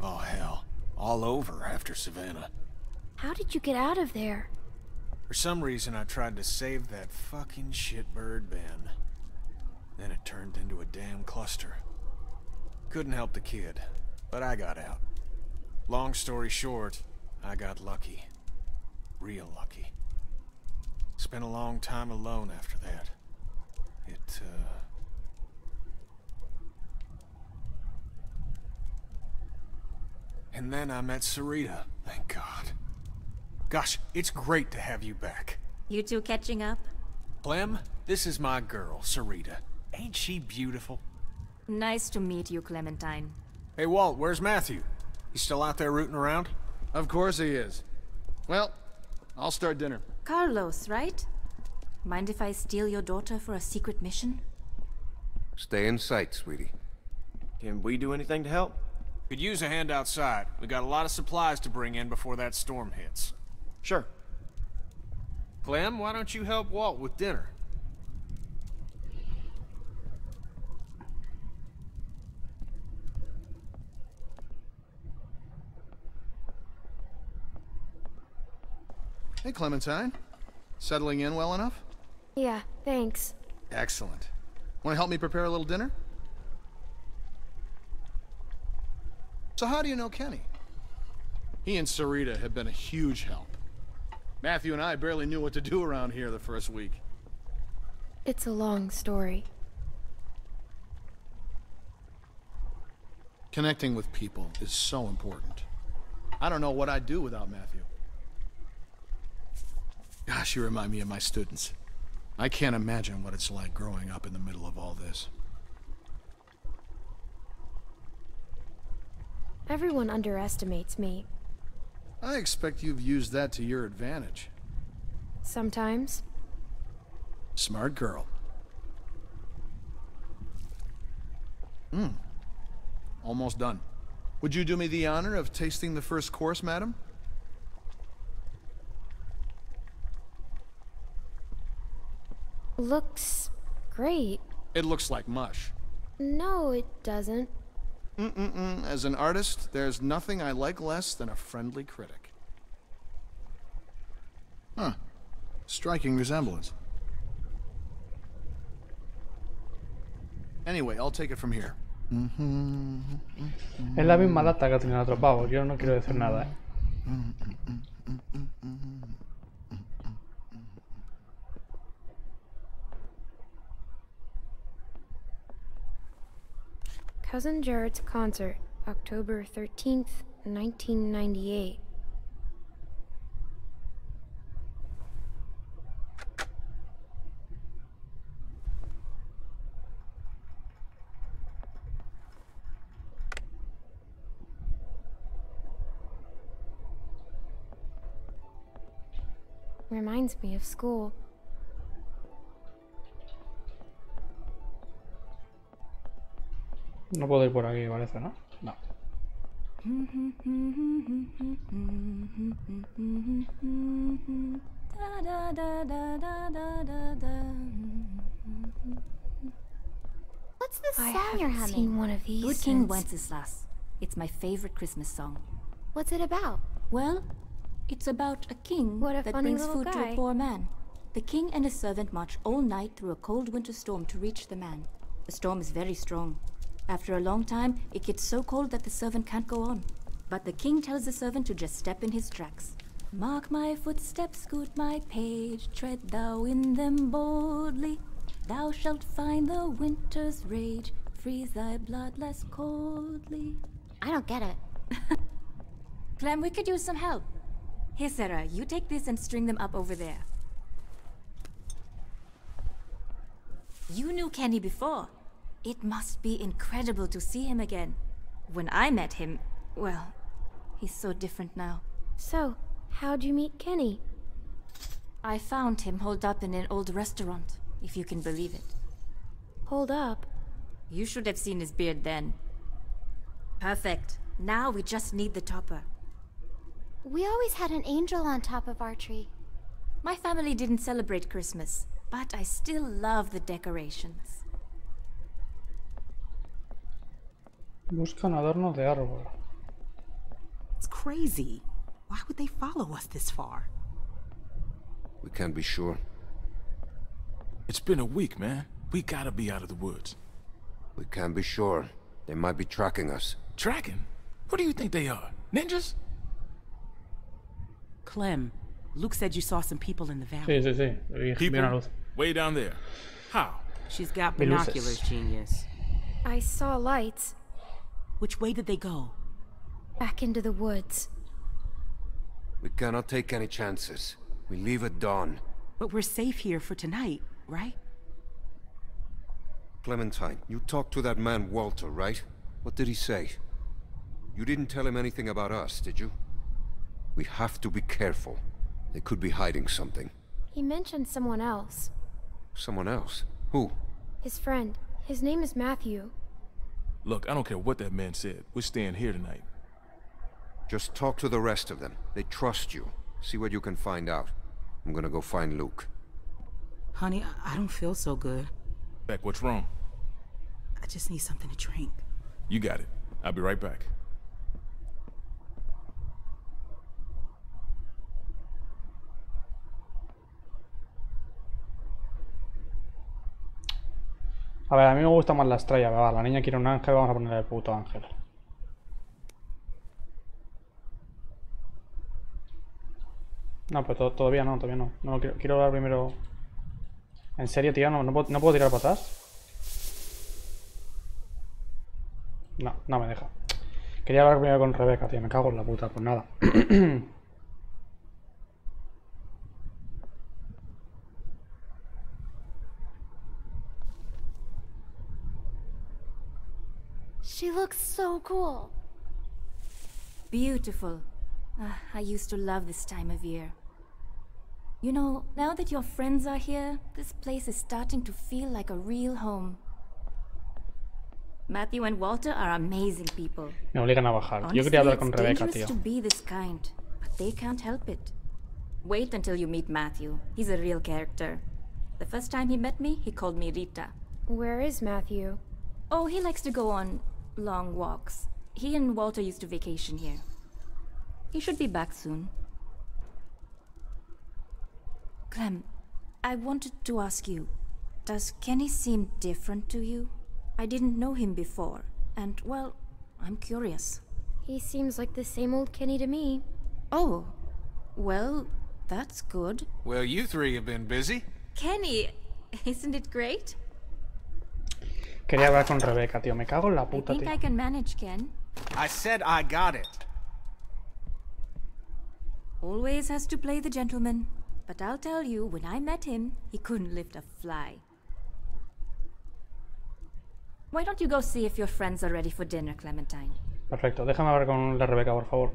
Oh, hell. All over after Savannah. How did you get out of there? For some reason, I tried to save that fucking shitbird Ben. Then it turned into a damn cluster. Couldn't help the kid, but I got out. Long story short, I got lucky. Real lucky. Spent a long time alone after that. It, uh... And then I met Sarita, thank God. Gosh, it's great to have you back. You two catching up? Clem, this is my girl, Sarita. Ain't she beautiful? Nice to meet you, Clementine. Hey, Walt, where's Matthew? He's still out there rooting around? Of course he is. Well, I'll start dinner. Carlos, right? Mind if I steal your daughter for a secret mission? Stay in sight, sweetie. Can we do anything to help? Could use a hand outside. We got a lot of supplies to bring in before that storm hits. Sure. Clem, why don't you help Walt with dinner? Hey, Clementine. Settling in well enough? Yeah, thanks. Excellent. Want to help me prepare a little dinner? So how do you know Kenny? He and Sarita have been a huge help. Matthew and I barely knew what to do around here the first week. It's a long story. Connecting with people is so important. I don't know what I'd do without Matthew. Gosh, you remind me of my students. I can't imagine what it's like growing up in the middle of all this. Everyone underestimates me. I expect you've used that to your advantage. Sometimes. Smart girl. Hmm. Almost done. Would you do me the honor of tasting the first course, madam? Looks great. It looks like mush. No, it doesn't. Mm-mm-mm. As an artist, there's nothing I like less than a friendly critic. Huh. Striking resemblance. Anyway, I'll take it from here. Es la misma data que tiene el otro pavo, yo no quiero decir nada, ¿eh? Cousin Jared's concert, October 13th, 1998. Reminds me of school. No puedo ir por aquí, parece, ¿no? No. What's the I song you're haven't humming? seen one of these Good King Wenceslas. It's my favorite Christmas song. What's it about? Well, it's about a king a that brings little food to a poor man. The king and his servant march all night through a cold winter storm to reach the man. The storm is very strong. After a long time, it gets so cold that the servant can't go on. But the king tells the servant to just step in his tracks. Mark my footsteps, scoot my page, tread thou in them boldly. Thou shalt find the winter's rage, freeze thy blood less coldly. I don't get it. Clem, we could use some help. Here, Sarah, you take this and string them up over there. You knew Kenny before. It must be incredible to see him again. When I met him, well, he's so different now. So, how'd you meet Kenny? I found him holed up in an old restaurant, if you can believe it. Hold up. You should have seen his beard then. Perfect. Now we just need the topper. We always had an angel on top of our tree. My family didn't celebrate Christmas, but I still love the decorations. Busca un adorno de árbol. It's crazy. Why would they follow us this far? We can't be sure. It's been a week, man. We gotta be out of the woods. We can't be sure. They might be tracking us. Tracking? What do you think they are? Ninjas? Clem, Luke said you saw some people in the valley. sí, sí. Vi, vi una luz. Way down there. How? She's got binoculars, genius. I saw lights Which way did they go? back into the woods. We cannot take any chances. We leave at dawn. But we're safe here for tonight, right? Clementine, you talked to that man Walter, right? What did he say? You didn't tell him anything about us, did you? We have to be careful. They could be hiding something. He mentioned someone else. Someone else? Who? His friend. His name is Matthew. Look, I don't care what that man said. We're staying here tonight. Just talk to the rest of them. They trust you. See what you can find out. I'm gonna go find Luke. Honey, I, I don't feel so good. Beck, what's wrong? I just need something to drink. You got it. I'll be right back. A ver, a mí me gusta más la estrella, ¿verdad? La niña quiere un ángel, vamos a ponerle el puto ángel. No, pero to- todavía no, todavía no. No, quiero, quiero hablar primero... ¿En serio, tío? ¿No, ¿No puedo tirar para atrás? No, no me deja. Quería hablar primero con Rebeca, tío. Me cago en la puta. Pues nada. She looks so cool. Beautiful. Ah, I used to love this time of year. You know, now that your friends are here, this place is starting to feel like a real home. Matthew and Walter are amazing people. Me obligan a bajar. Yo Honestly, quería hablar it's con Rebeca, dangerous tío. to be this kind, but they can't help it. Wait until you meet Matthew. He's a real character. The first time he met me, he called me Rita. Where is Matthew? Oh, he likes to go on long walks. He and Walter used to vacation here. He should be back soon. Clem, I wanted to ask you, does Kenny seem different to you? I didn't know him before, and well, I'm curious. He seems like the same old Kenny to me. Oh, well, that's good. Well, you three have been busy. Kenny, isn't it great? Quería hablar con Rebeca, tío. Me cago en la I puta, think tío. I can manage, Ken. I said I got it. Always has to play the gentleman. But I'll tell you, when I met him, he couldn't lift a fly. Why don't you go see if your friends are ready for dinner, Clementine? Perfecto. Déjame hablar con la Rebeca, por favor.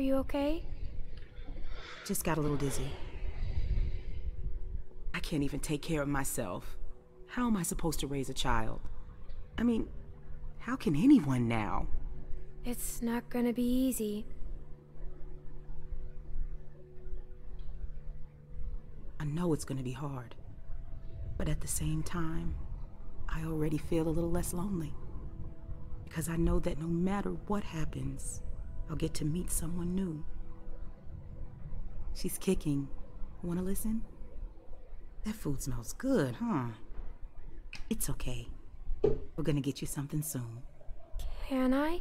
Are you okay? Just got a little dizzy. I can't even take care of myself. How am I supposed to raise a child? I mean, how can anyone now? It's not gonna be easy. I know it's gonna be hard. But at the same time, I already feel a little less lonely. Because I know that no matter what happens, I'll get to meet someone new. She's kicking. Wanna listen? That food smells good, huh? It's okay. We're gonna get you something soon. Can I?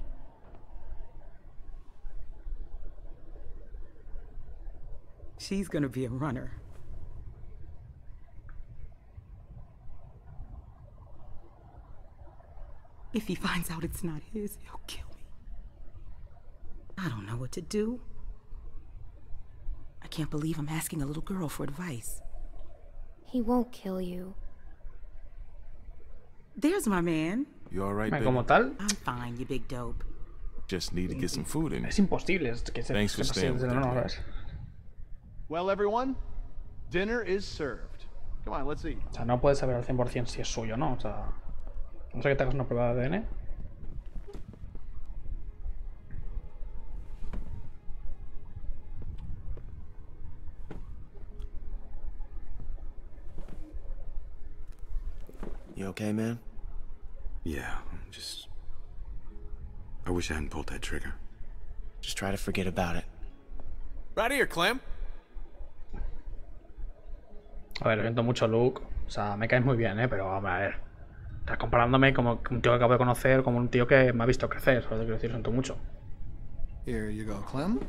She's gonna be a runner. If he finds out it's not his, he'll kill me. I don't know what to do. I can't believe I'm asking a little girl for advice. He won't kill you. There's my man. You Eh, baby? Como tal, I'm fine, you big dope. Just need to get some food in. es imposible que se Thanks for staying with no. Well, everyone, dinner is served. Come on, let's eat. O sea, no puedes saber al 100% si es suyo o no. O sea, no sé que te hagas una prueba de ADN. Okay, man? Yeah, just... I wish I hadn't pulled that trigger. Just try to forget about it. Right here, Clem. A ver, siento mucho, Luke. O sea, me caes muy bien, ¿eh? Pero, hombre, a ver. Estás comparándome como un tío que acabo de conocer, como un tío que me ha visto crecer. Solo te quiero decir, siento mucho. Here you go, Clem.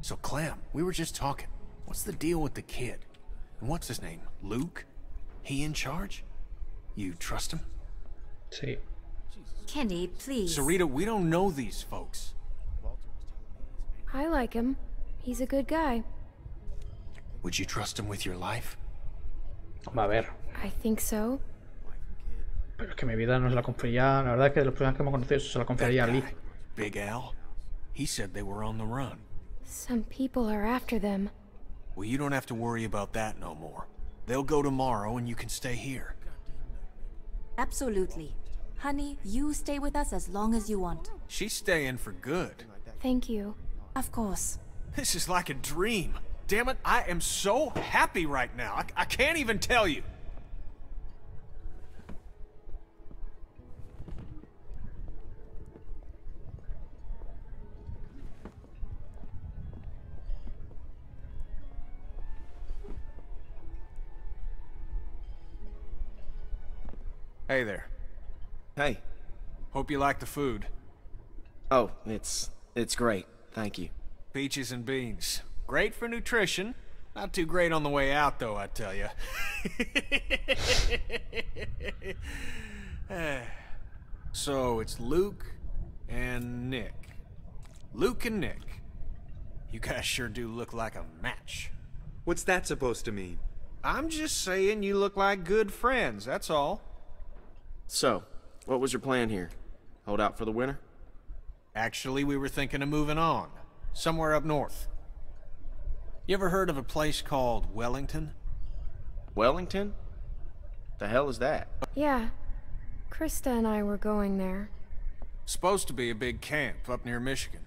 So, Clem, we were just talking. What's the deal with the kid? And what's his name? Luke? He in charge? You trust him? Sí. Kenny, please. Sarita, we don't know these folks. I like him. He's a good guy. Would you trust him with your life? Hombre, a ver. I think so. Pero es que mi vida no se la confiaría. La verdad es que de los primeros que hemos conocido se la confiaría a Lee. Big Al? He said they were on the run. Some people are after them. Well, you don't have to worry about that no more. They'll go tomorrow and you can stay here. Absolutely. Honey, you stay with us as long as you want. She's staying for good. Thank you. Of course. This is like a dream. Damn it, I am so happy right now. I, I can't even tell you. Hey there. Hey. Hope you like the food. Oh, it's it's great. Thank you. Peaches and beans. Great for nutrition. Not too great on the way out, though, I tell you. so it's Luke and Nick. Luke and Nick. You guys sure do look like a match. What's that supposed to mean? I'm just saying you look like good friends, that's all. So, what was your plan here? Hold out for the winter? Actually, we were thinking of moving on. Somewhere up north. You ever heard of a place called Wellington? Wellington? The hell is that? Yeah. Christa and I were going there. Supposed to be a big camp up near Michigan.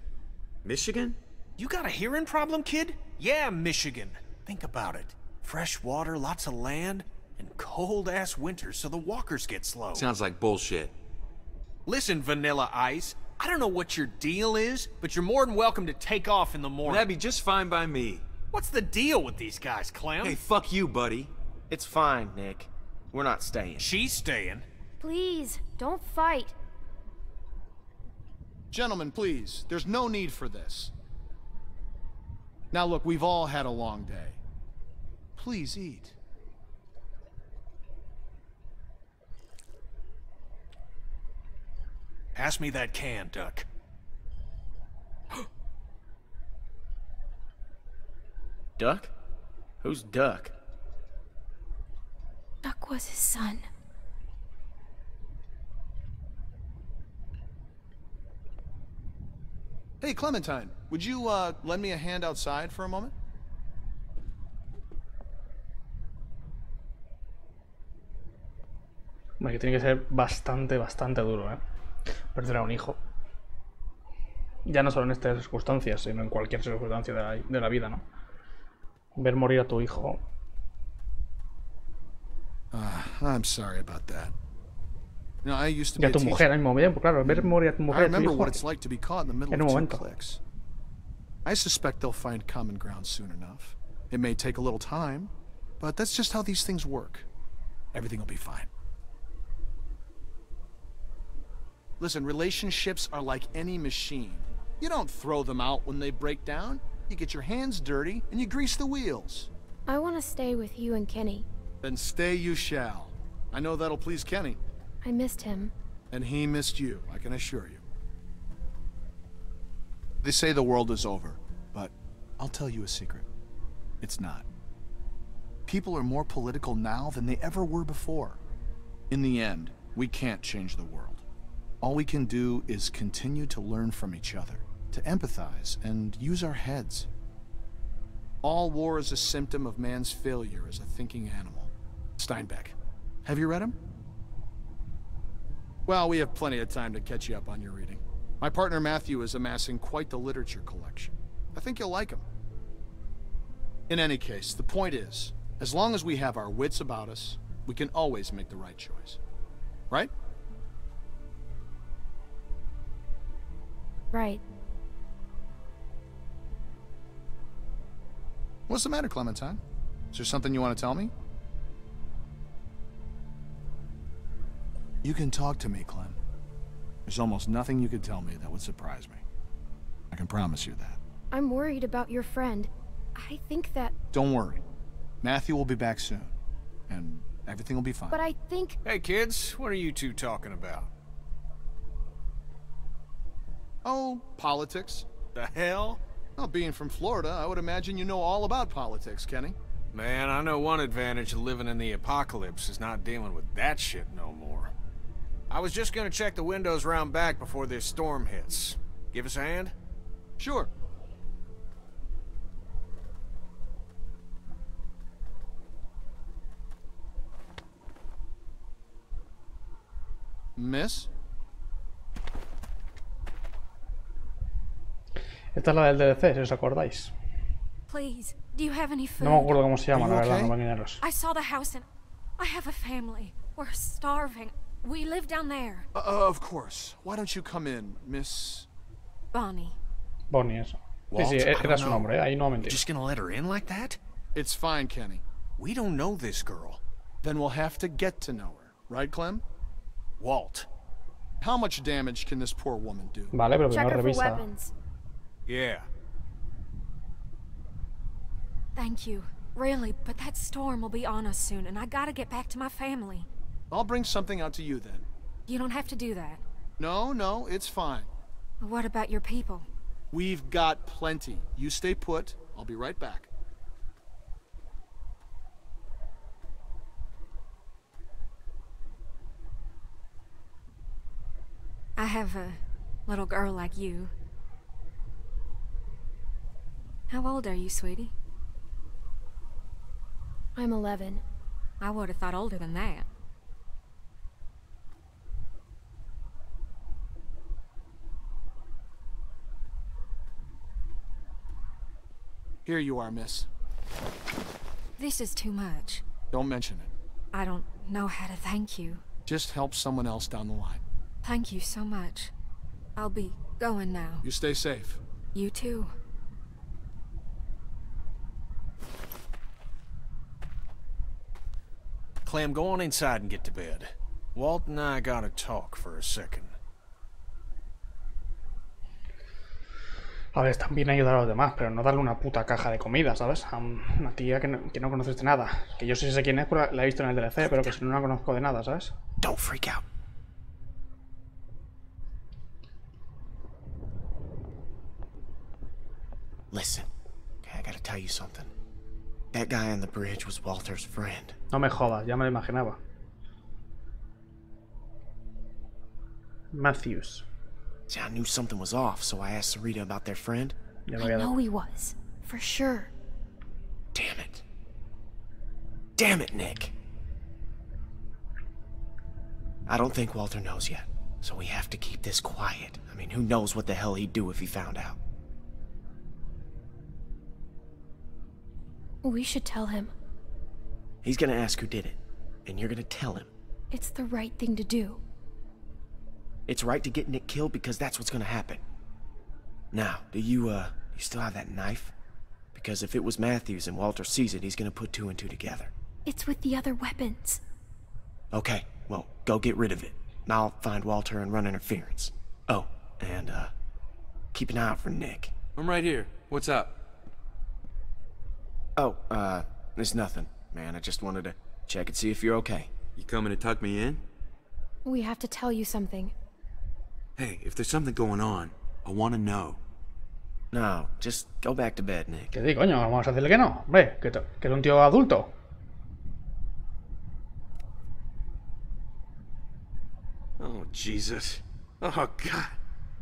Michigan? You got a hearing problem, kid? Yeah, Michigan. Think about it. Fresh water, lots of land, and cold-ass winters so the walkers get slow. Sounds like bullshit. Listen, Vanilla Ice, I don't know what your deal is, but you're more than welcome to take off in the morning. That'd be just fine by me. What's the deal with these guys, Clem? Hey, fuck you, buddy. It's fine, Nick. We're not staying. She's staying. Please, don't fight. Gentlemen, please. There's no need for this. Now look, we've all had a long day. Please eat. Pass me that can, Duck. Duck? Who's Duck? Duck was his son. Hey, Clementine, would you, uh, lend me a hand outside for a moment? Hombre, que tiene que ser bastante, bastante duro, ¿eh? Perder a un hijo. Ya no solo en estas circunstancias, sino en cualquier circunstancia de la, de la vida, ¿no? Ver morir a tu hijo. Uh, I'm sorry about that. Know, I used to Y be a tu a mujer al mismo tiempo, claro. Ver morir a tu I mujer y a tu remember hijo. what it's like to be caught in the middle En of un momento. clicks. I suspect they'll find common ground soon enough. It may take a little time, but that's just how these things work. Everything will be fine. Listen, relationships are like any machine. You don't throw them out when they break down. You get your hands dirty and you grease the wheels. I want to stay with you and Kenny. Then stay you shall. I know that'll please Kenny. I missed him. And he missed you, I can assure you. They say the world is over, but I'll tell you a secret. It's not. People are more political now than they ever were before. In the end, we can't change the world. All we can do is continue to learn from each other, to empathize, and use our heads. All war is a symptom of man's failure as a thinking animal. Steinbeck. Have you read him? Well, we have plenty of time to catch you up on your reading. My partner Matthew is amassing quite the literature collection. I think you'll like him. In any case, the point is, As long as we have our wits about us, we can always make the right choice. Right? Right. What's the matter, Clementine? Is there something you want to tell me? You can talk to me, Clem. There's almost nothing you could tell me that would surprise me. I can promise you that. I'm worried about your friend. I think that... Don't worry. Matthew will be back soon. And everything will be fine. But I think... Hey, kids, what are you two talking about? Oh, politics. The hell? Well, being from Florida, I would imagine you know all about politics, Kenny. Man, I know one advantage of living in the apocalypse is not dealing with that shit no more. I was just gonna check the windows round back before this storm hits. Give us a hand? Sure. Miss? Esta es la del DLC, si os acordáis. Please, do you have any food? No me acuerdo cómo se llama, la verdad, no banquineros. I saw the house and I have a family. We're starving. We live down there. Uh, of course. Why don't you come in, Miss... Bonnie. Bonnie, eso. Sí, Walt, sí, I era su nombre, ahí no mentir. just gonna let her in like that? It's fine, Kenny. We don't know this girl. Then we'll have to get to know her. Right, Clem? Walt. How much damage can this poor woman do? Vale, pero Check primero her for revisa. Weapons. Yeah. Thank you. Really, but that storm will be on us soon, and I gotta get back to my family. I'll bring something out to you then. You don't have to do that. No, no, it's fine. What about your people? We've got plenty. You stay put. I'll be right back. I have a little girl like you. How old are you, sweetie? I'm 11. I would have thought older than that. Here you are, miss. This is too much. Don't mention it. I don't know how to thank you. Just help someone else down the line. Thank you so much. I'll be going now. You stay safe. You too. Clem, go on inside and get to bed. Walt and I gotta talk for a second. A ver, están bien ayudar a los demás, pero no darle una puta caja de comida, ¿sabes? A un- una tía que no, que no conoces de nada. Que yo sí sé quién es, porque la he visto en el DLC, pero que si no la conozco de nada, ¿sabes? Don't freak out. Listen, okay, I gotta tell you something. That guy on the bridge was Walter's friend. No me jodas, ya me lo imaginaba. Matthews. See, I knew something was off, so I asked Sarita about their friend. Ya I know he was. For sure. Damn it. Damn it, Nick. I don't think Walter knows yet, so we have to keep this quiet. I mean, who knows what the hell he'd do if he found out. We should tell him. He's gonna ask who did it, and you're gonna tell him. It's the right thing to do. It's right to get Nick killed because that's what's gonna happen. Now, do you, uh, you still have that knife? Because if it was Matthew's and Walter sees it, he's gonna put two and two together. It's with the other weapons. Okay, well, go get rid of it. And I'll find Walter and run interference. Oh, and, uh, keep an eye out for Nick. I'm right here. What's up? Oh, uh, it's nothing, man. I just wanted to check and see if you're okay. You coming to tuck me in? We have to tell you something. Hey, if there's something going on, I want to know. No, just go back to bed, Nick. Que di, coño, vamos a decirle que no. Hombre, que, que es un tío adulto. Oh, Jesus. Oh, God.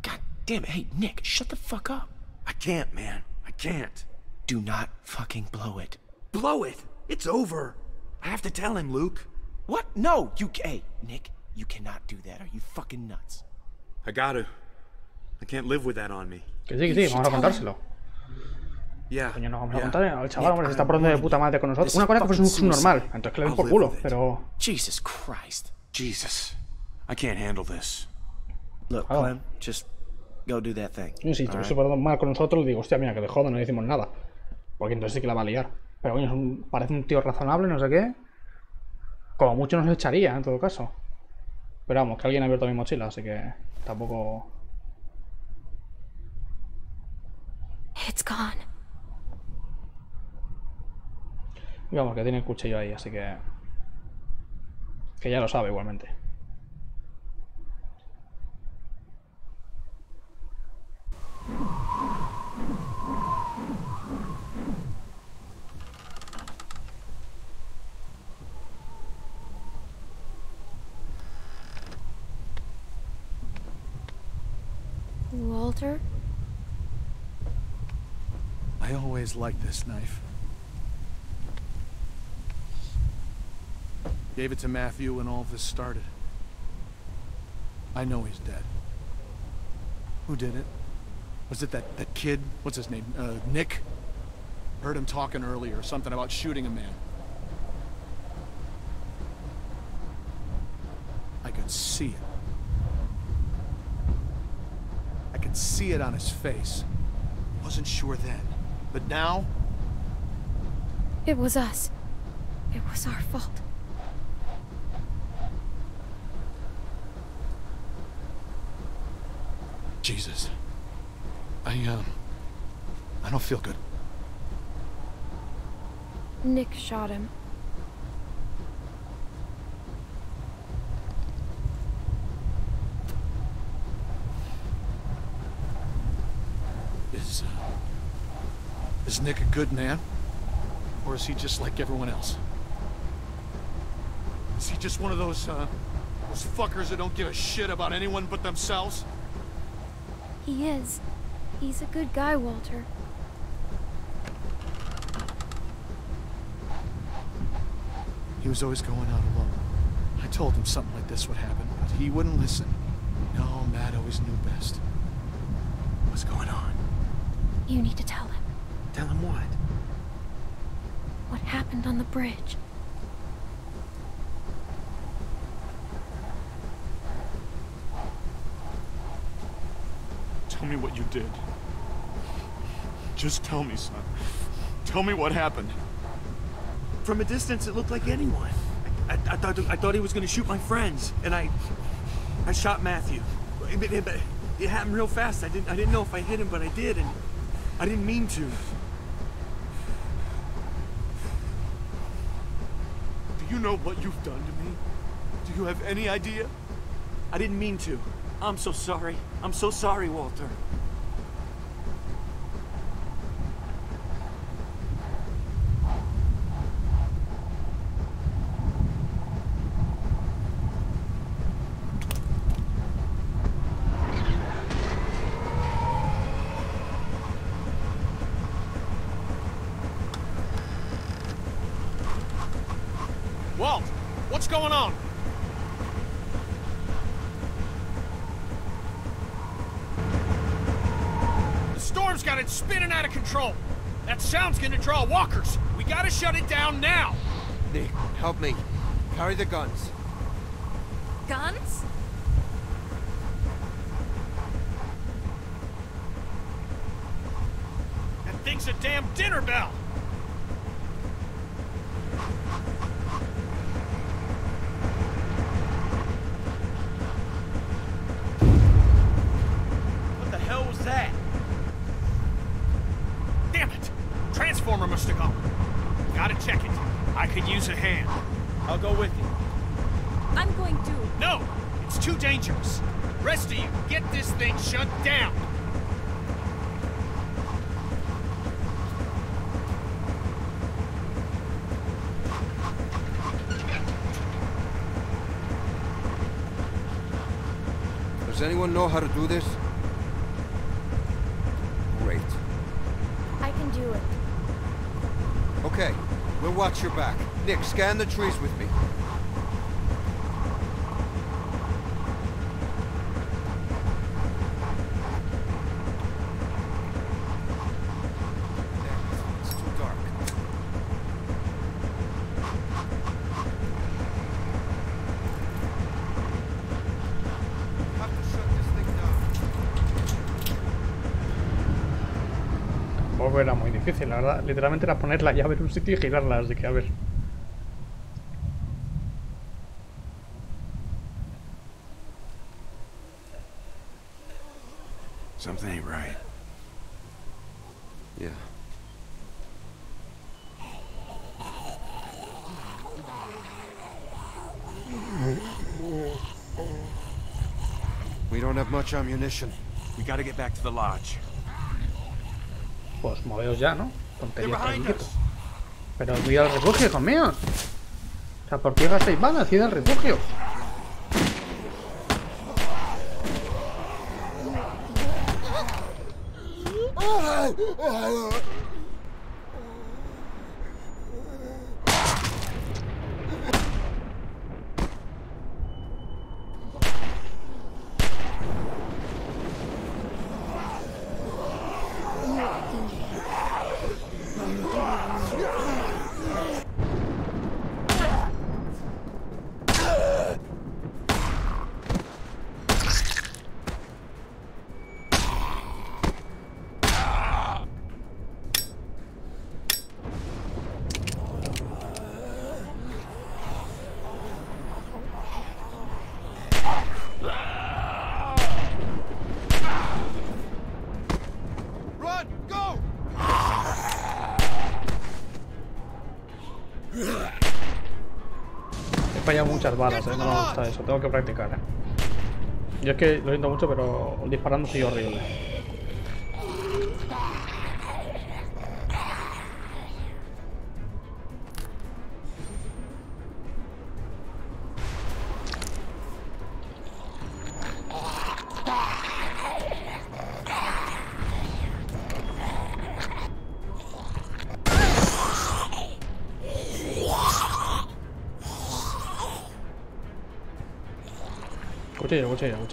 God damn it. Hey, Nick, shut the fuck up. I can't, man. I can't. Do not fucking blow it. Blow it. It's over. I have to tell him, Luke. What? No, you. Hey, Nick, you cannot do that. Are you fucking nuts? I gotta. I can't live with that on me. Que sí, que sí, vamos a contárselo. Yeah. Coño, no vamos a yeah. contar al chaval, Nick, hombre, se está de puta madre con nosotros. Una cosa que fuese un suicide. entonces que le den por culo, pero... Jesus Christ. Jesus. I can't handle this. Look. Clem, just go do that thing. Sí, right? mal con nosotros, le digo, hostia, mira, que de joda, no le decimos nada. Porque entonces sí que la va a liar. Pero coño, un- parece un tío razonable, no sé qué. Como mucho nos echaría, en todo caso. Pero vamos, que alguien ha abierto mi mochila, así que tampoco... It's gone. Y vamos, que tiene el cuchillo ahí, así que... Que ya lo sabe igualmente. Walter? I always liked this knife. Gave it to Matthew when all this started. I know he's dead. Who did it? Was it that, that kid? What's his name? Uh, Nick? Heard him talking earlier, something about shooting a man. I could see it. I could see it on his face. Wasn't sure then. But now, It was us. It was our fault. Jesus. I, um... I don't feel good. Nick shot him. Is, uh... Is Nick a good man? Or is he just like everyone else? Is he just one of those, uh... Those fuckers that don't give a shit about anyone but themselves? He is. He's a good guy, Walter. He was always going out alone. I told him something like this would happen, but he wouldn't listen. No, Matt always knew best. What's going on? You need to tell Tell him what? what happened on the bridge. Tell me what you did. Just tell me, son. Tell me what happened. From a distance, it looked like anyone. I, I thought I thought he was going to shoot my friends, and I I shot Matthew. It, it- it happened real fast. I didn't I didn't know if I hit him, but I did, and I didn't mean to. You know what you've done to me? Do you have any idea? I didn't mean to. I'm so sorry. I'm so sorry, Walter. Walt, what's going on? The storm's got it spinning out of control. That sound's gonna draw walkers. We gotta shut it down now. Nick, help me. Carry the guns. Guns? That thing's a damn dinner bell. What the hell was that? Damn it! Transformer must have gone. Gotta check it. I could use a hand. I'll go with you. I'm going to. No! It's too dangerous. Rest of you, get this thing shut down. Does anyone know how to do this? Great. I can do it. Okay, we'll watch your back. Nick, scan the trees with me. Difícil, la verdad. Literalmente era poner la llave en un sitio y girarla, así que a ver. Something ain't right. Yeah. We don't have much ammunition. We gotta get back to the lodge. Pues moveos ya, ¿no? Tonterías tranquilito. Pero cuida el refugio, hijo mío. O sea, ¿por qué gastáis balas? Id al refugio. Muchas balas, ¿eh? No me eso. Tengo que practicar, ¿eh? Yo es que lo siento mucho, pero disparando soy horrible.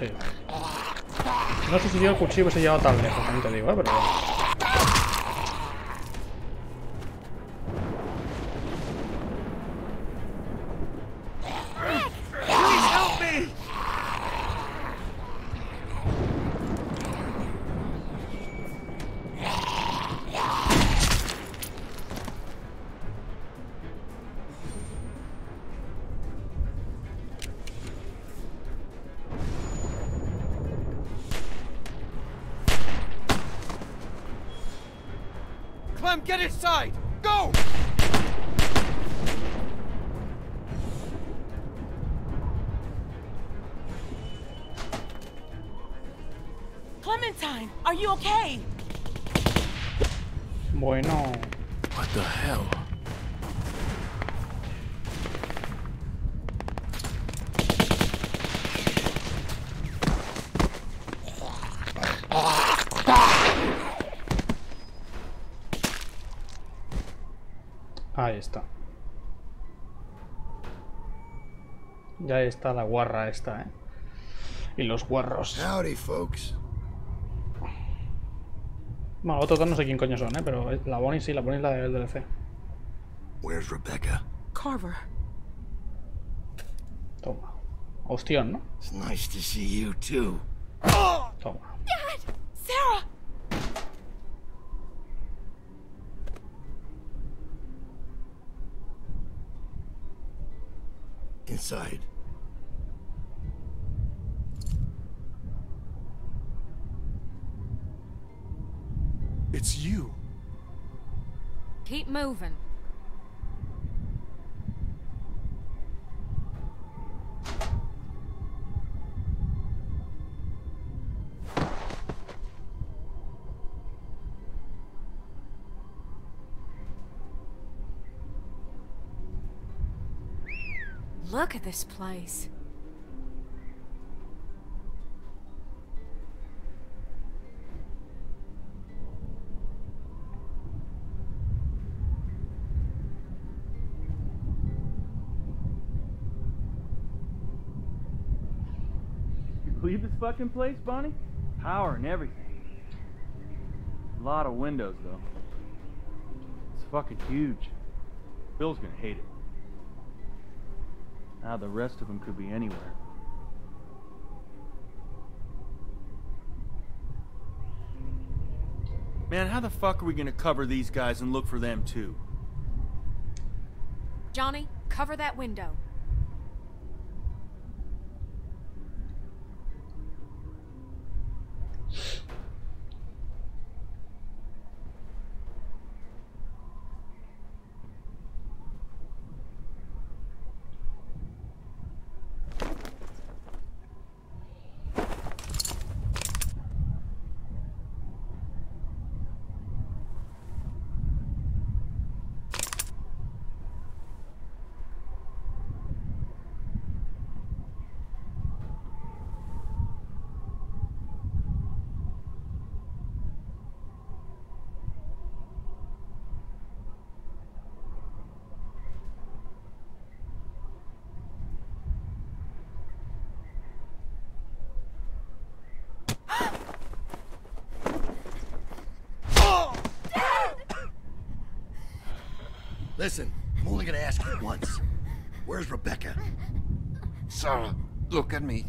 No sé si yo el cuchillo hubiese llegado tan lejos, también te digo, ¿eh? Pero está la guarra esta, ¿eh? Y los guarros. Howdy, folks. Bueno, otros dos no sé quién coño son, ¿eh? Pero la Bonnie sí, la Bonnie es la del DLC. Where's Rebecca? Carver. Toma. Ostión, ¿no? It's nice to see you, too. Toma. Dad! Sarah! Inside. It's you. Keep moving. Look at this place. Fucking place, Bonnie? Power and everything. A lot of windows, though. It's fucking huge. Bill's gonna hate it. Now the rest of them could be anywhere. Man, how the fuck are we gonna cover these guys and look for them too? Johnny, cover that window. Listen, I'm only gonna ask you once. Where's Rebecca? Sarah, look at me.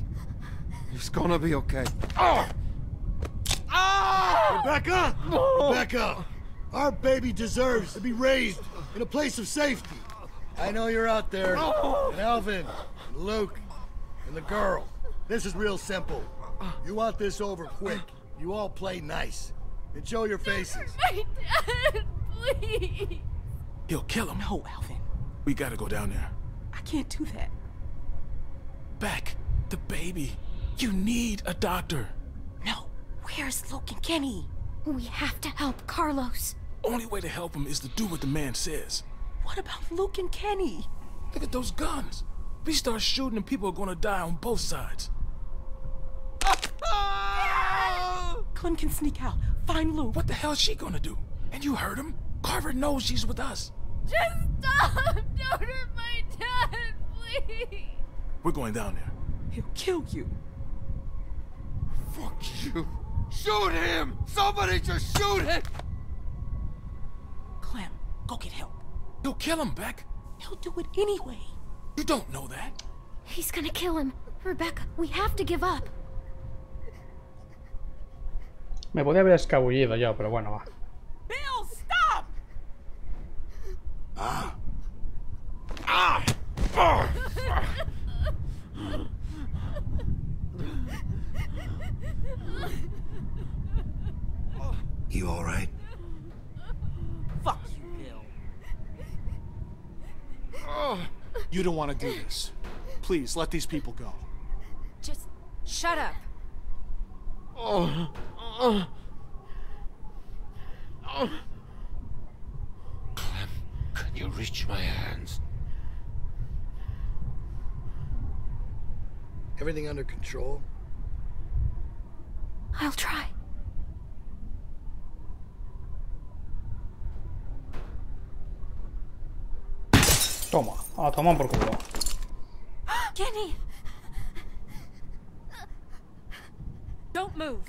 It's gonna be okay. Oh! Rebecca! Rebecca! Our baby deserves to be raised in a place of safety. I know you're out there. And Alvin, and Luke, and the girl. This is real simple. You want this over quick. You all play nice. And show your faces. My dad, please. He'll kill him. No, Alvin. We gotta go down there. I can't do that. Beck, the baby. You need a doctor. No. Where's Luke and Kenny? We have to help Carlos. Only way to help him is to do what the man says. What about Luke and Kenny? Look at those guns. If we start shooting and people are gonna die on both sides. Clem can sneak out. Find Luke. What the hell's she gonna do? And you heard him? Carver knows she's with us. Just stop! Don't hurt my dad, please! We're going down there. He'll kill you. Fuck you. Shoot him! Somebody just shoot him! Clem, go get help. He'll kill him, Beck. He'll do it anyway. You don't know that. He's gonna kill him. Rebecca, we have to give up. Me podía haber escabullido yo, pero bueno, va. Bill, stop! Ah. Ah! Ah! You all right? Fuck you, Bill. You don't want to do this. Please, let these people go. Just shut up. Oh. Oh. Oh. Clem, can you reach my hands? Everything under control? I'll try. Toma, a tomar por culo. Kenny! Don't move.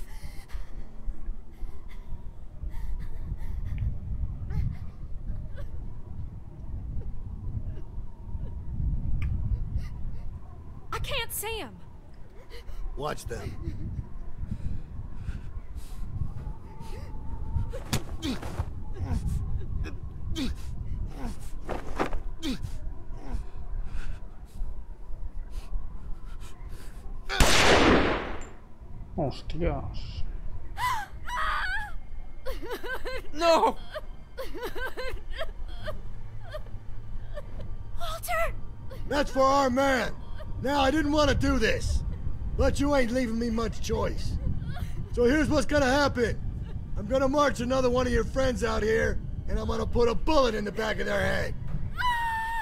Can't see him. Watch them. Hostias. No! Walter! That's for our man. Now, I didn't want to do this, but you ain't leaving me much choice. So here's what's gonna happen. I'm gonna march another one of your friends out here, and I'm gonna put a bullet in the back of their head.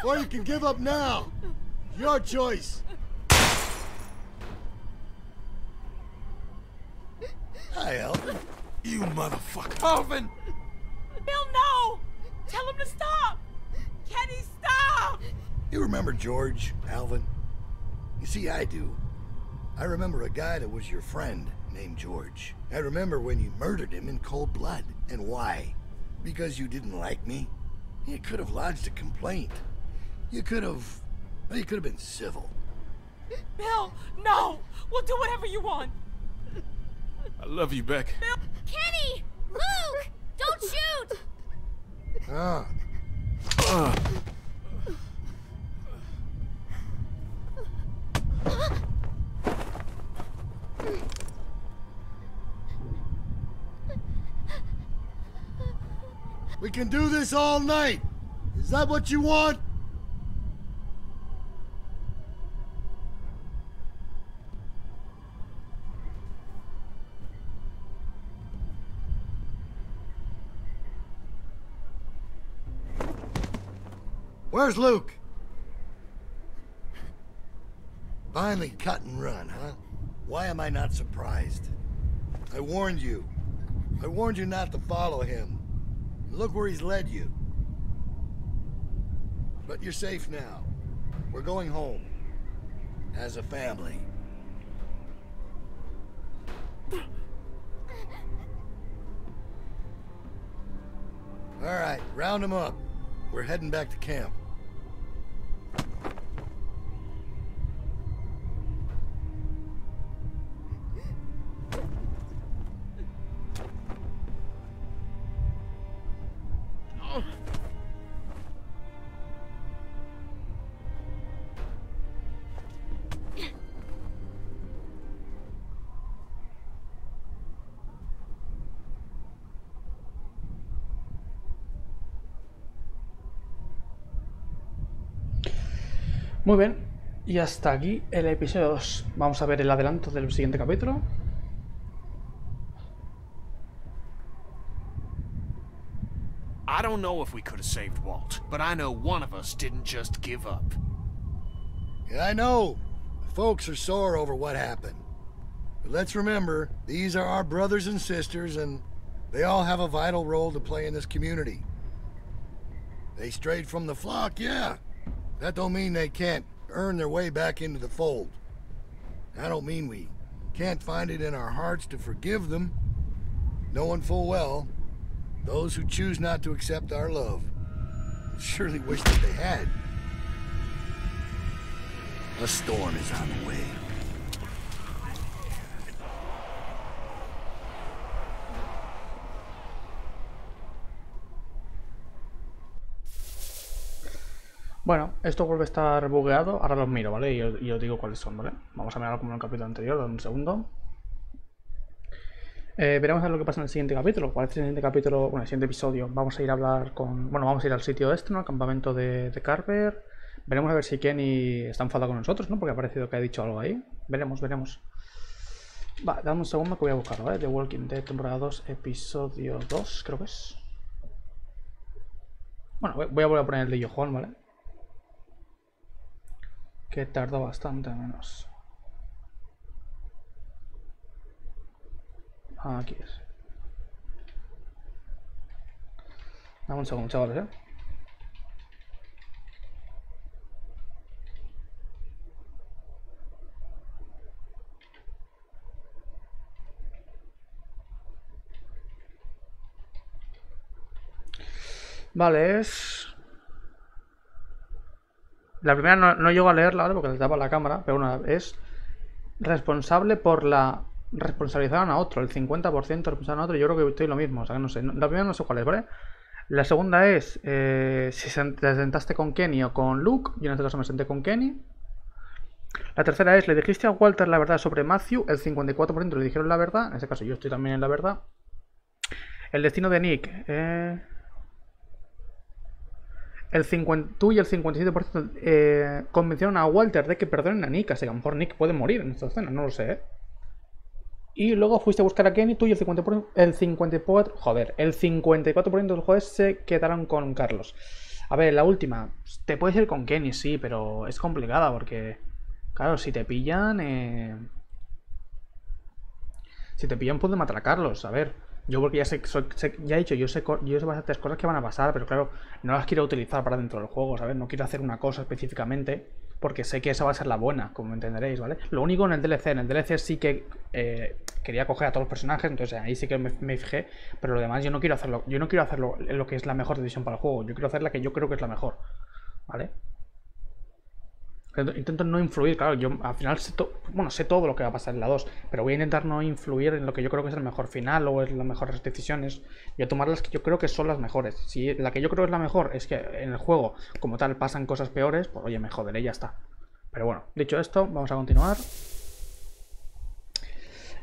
Or you can give up now. Your choice. Hi, Alvin. You motherfucker. Alvin! Bill, no! Tell him to stop! Kenny, stop! You remember George, Alvin? You see, I do. I remember a guy that was your friend named George. I remember when you murdered him in cold blood. And why? Because you didn't like me? You could have lodged a complaint. You could have... Well, you could have been civil. Bill, no! We'll do whatever you want. I love you, Beck. Bill. Kenny! Luke! Don't shoot! Ah. We can do this all night. Is that what you want? Where's Luke? Finally cut and run, huh? Why am I not surprised? I warned you. I warned you not to follow him. Look where he's led you. But you're safe now. We're going home. As a family. All right, round them up. We're heading back to camp. Muy bien, y hasta aquí el episodio 2. Vamos a ver el adelanto del siguiente capítulo. I don't know if we could have saved Walt, but I know one of us didn't just give up. Yeah, I know. Folks are sore over what happened. But let's remember, these are our brothers and sisters, and they all have a vital role to play in this community. They strayed from the flock, yeah. That don't mean they can't earn their way back into the fold. I don't mean we can't find it in our hearts to forgive them, knowing full well those who choose not to accept our love surely wish that they had. A storm is on the way. Bueno, esto vuelve a estar bugueado. Ahora los miro, ¿vale? Y os, digo cuáles son, ¿vale? Vamos a mirarlo como en el capítulo anterior, dame un segundo. Eh, veremos a ver lo que pasa en el siguiente capítulo. ¿Cuál es el siguiente capítulo? Bueno, el siguiente episodio. Vamos a ir a hablar con. Bueno, vamos a ir al sitio este, ¿no? Al campamento de, Carver. Veremos a ver si Kenny está enfadado con nosotros, ¿no? Porque ha parecido que ha dicho algo ahí. Veremos, veremos. Va, dame un segundo que voy a buscarlo, ¿vale? The Walking Dead, temporada 2, episodio 2, creo que es. Bueno, voy a volver a poner el de Johan, ¿vale? Que tardó bastante menos. Aquí es. Dame un segundo, chavales, ¿eh? Vale, es... La primera no, no llego a leerla, ¿vale? Porque tapa la cámara, pero una es responsable por la... Responsabilizaron a otro, el 50% responsabilizaron a otro, yo creo que estoy lo mismo, o sea no sé. La primera no sé cuál es, ¿vale? La segunda es eh, si te sentaste con Kenny o con Luke, yo en este caso me senté con Kenny. La tercera es, le dijiste a Walter la verdad sobre Matthew, el 54% le dijeron la verdad, en este caso yo estoy también en la verdad. El destino de Nick, eh, el 50, tú y el 57% eh, convencieron a Walter de que perdonen a Nick, así que a lo mejor Nick puede morir en esta escena, no lo sé. ¿eh? Y luego fuiste a buscar a Kenny, tú y el 50%, el 54, joder, el 54% de los jugadores se quedaron con Carlos. A ver, la última, te puedes ir con Kenny, sí, pero es complicada porque, claro, si te pillan, eh, si te pillan pueden matar a Carlos, a ver. Yo porque ya sé, sé- ya he dicho, yo sé, yo sé bastantes cosas que van a pasar, pero claro, no las quiero utilizar para dentro del juego, ¿sabes? No quiero hacer una cosa específicamente porque sé que esa va a ser la buena, como entenderéis, ¿vale? Lo único en el DLC, en el DLC sí que eh, quería coger a todos los personajes, entonces ahí sí que me, fijé, pero lo demás yo no quiero hacerlo, yo no quiero hacerlo lo que es la mejor decisión para el juego, yo quiero hacer la que yo creo que es la mejor, ¿vale? Intento- no influir, claro, yo al final sé, bueno, sé todo lo que va a pasar en la 2, pero voy a intentar no influir en lo que yo creo que es el mejor final o es las mejores decisiones. Voy a tomar las que yo creo que son las mejores. Si la que yo creo es la mejor es que en el juego, como tal, pasan cosas peores, pues oye, me joderé y ya está. Pero bueno, dicho esto, vamos a continuar.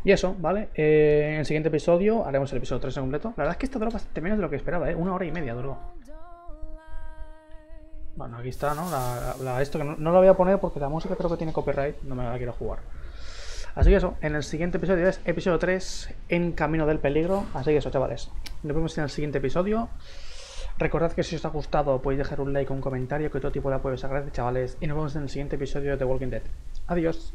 Y eso, ¿vale? Eh, en el siguiente episodio haremos el episodio 3 en completo. La verdad es que esta duró bastante menos de lo que esperaba, ¿eh? Una hora y media duró. Bueno, aquí está, ¿no? La, la- esto que no, lo voy a poner porque la música creo que tiene copyright, no me la quiero jugar. Así que eso, en el siguiente episodio es episodio 3, En Camino del Peligro. Así que eso, chavales. Nos vemos en el siguiente episodio. Recordad que si os ha gustado podéis dejar un like un comentario, que todo tipo de apoyo os agradece, chavales. Y nos vemos en el siguiente episodio de Walking Dead. Adiós.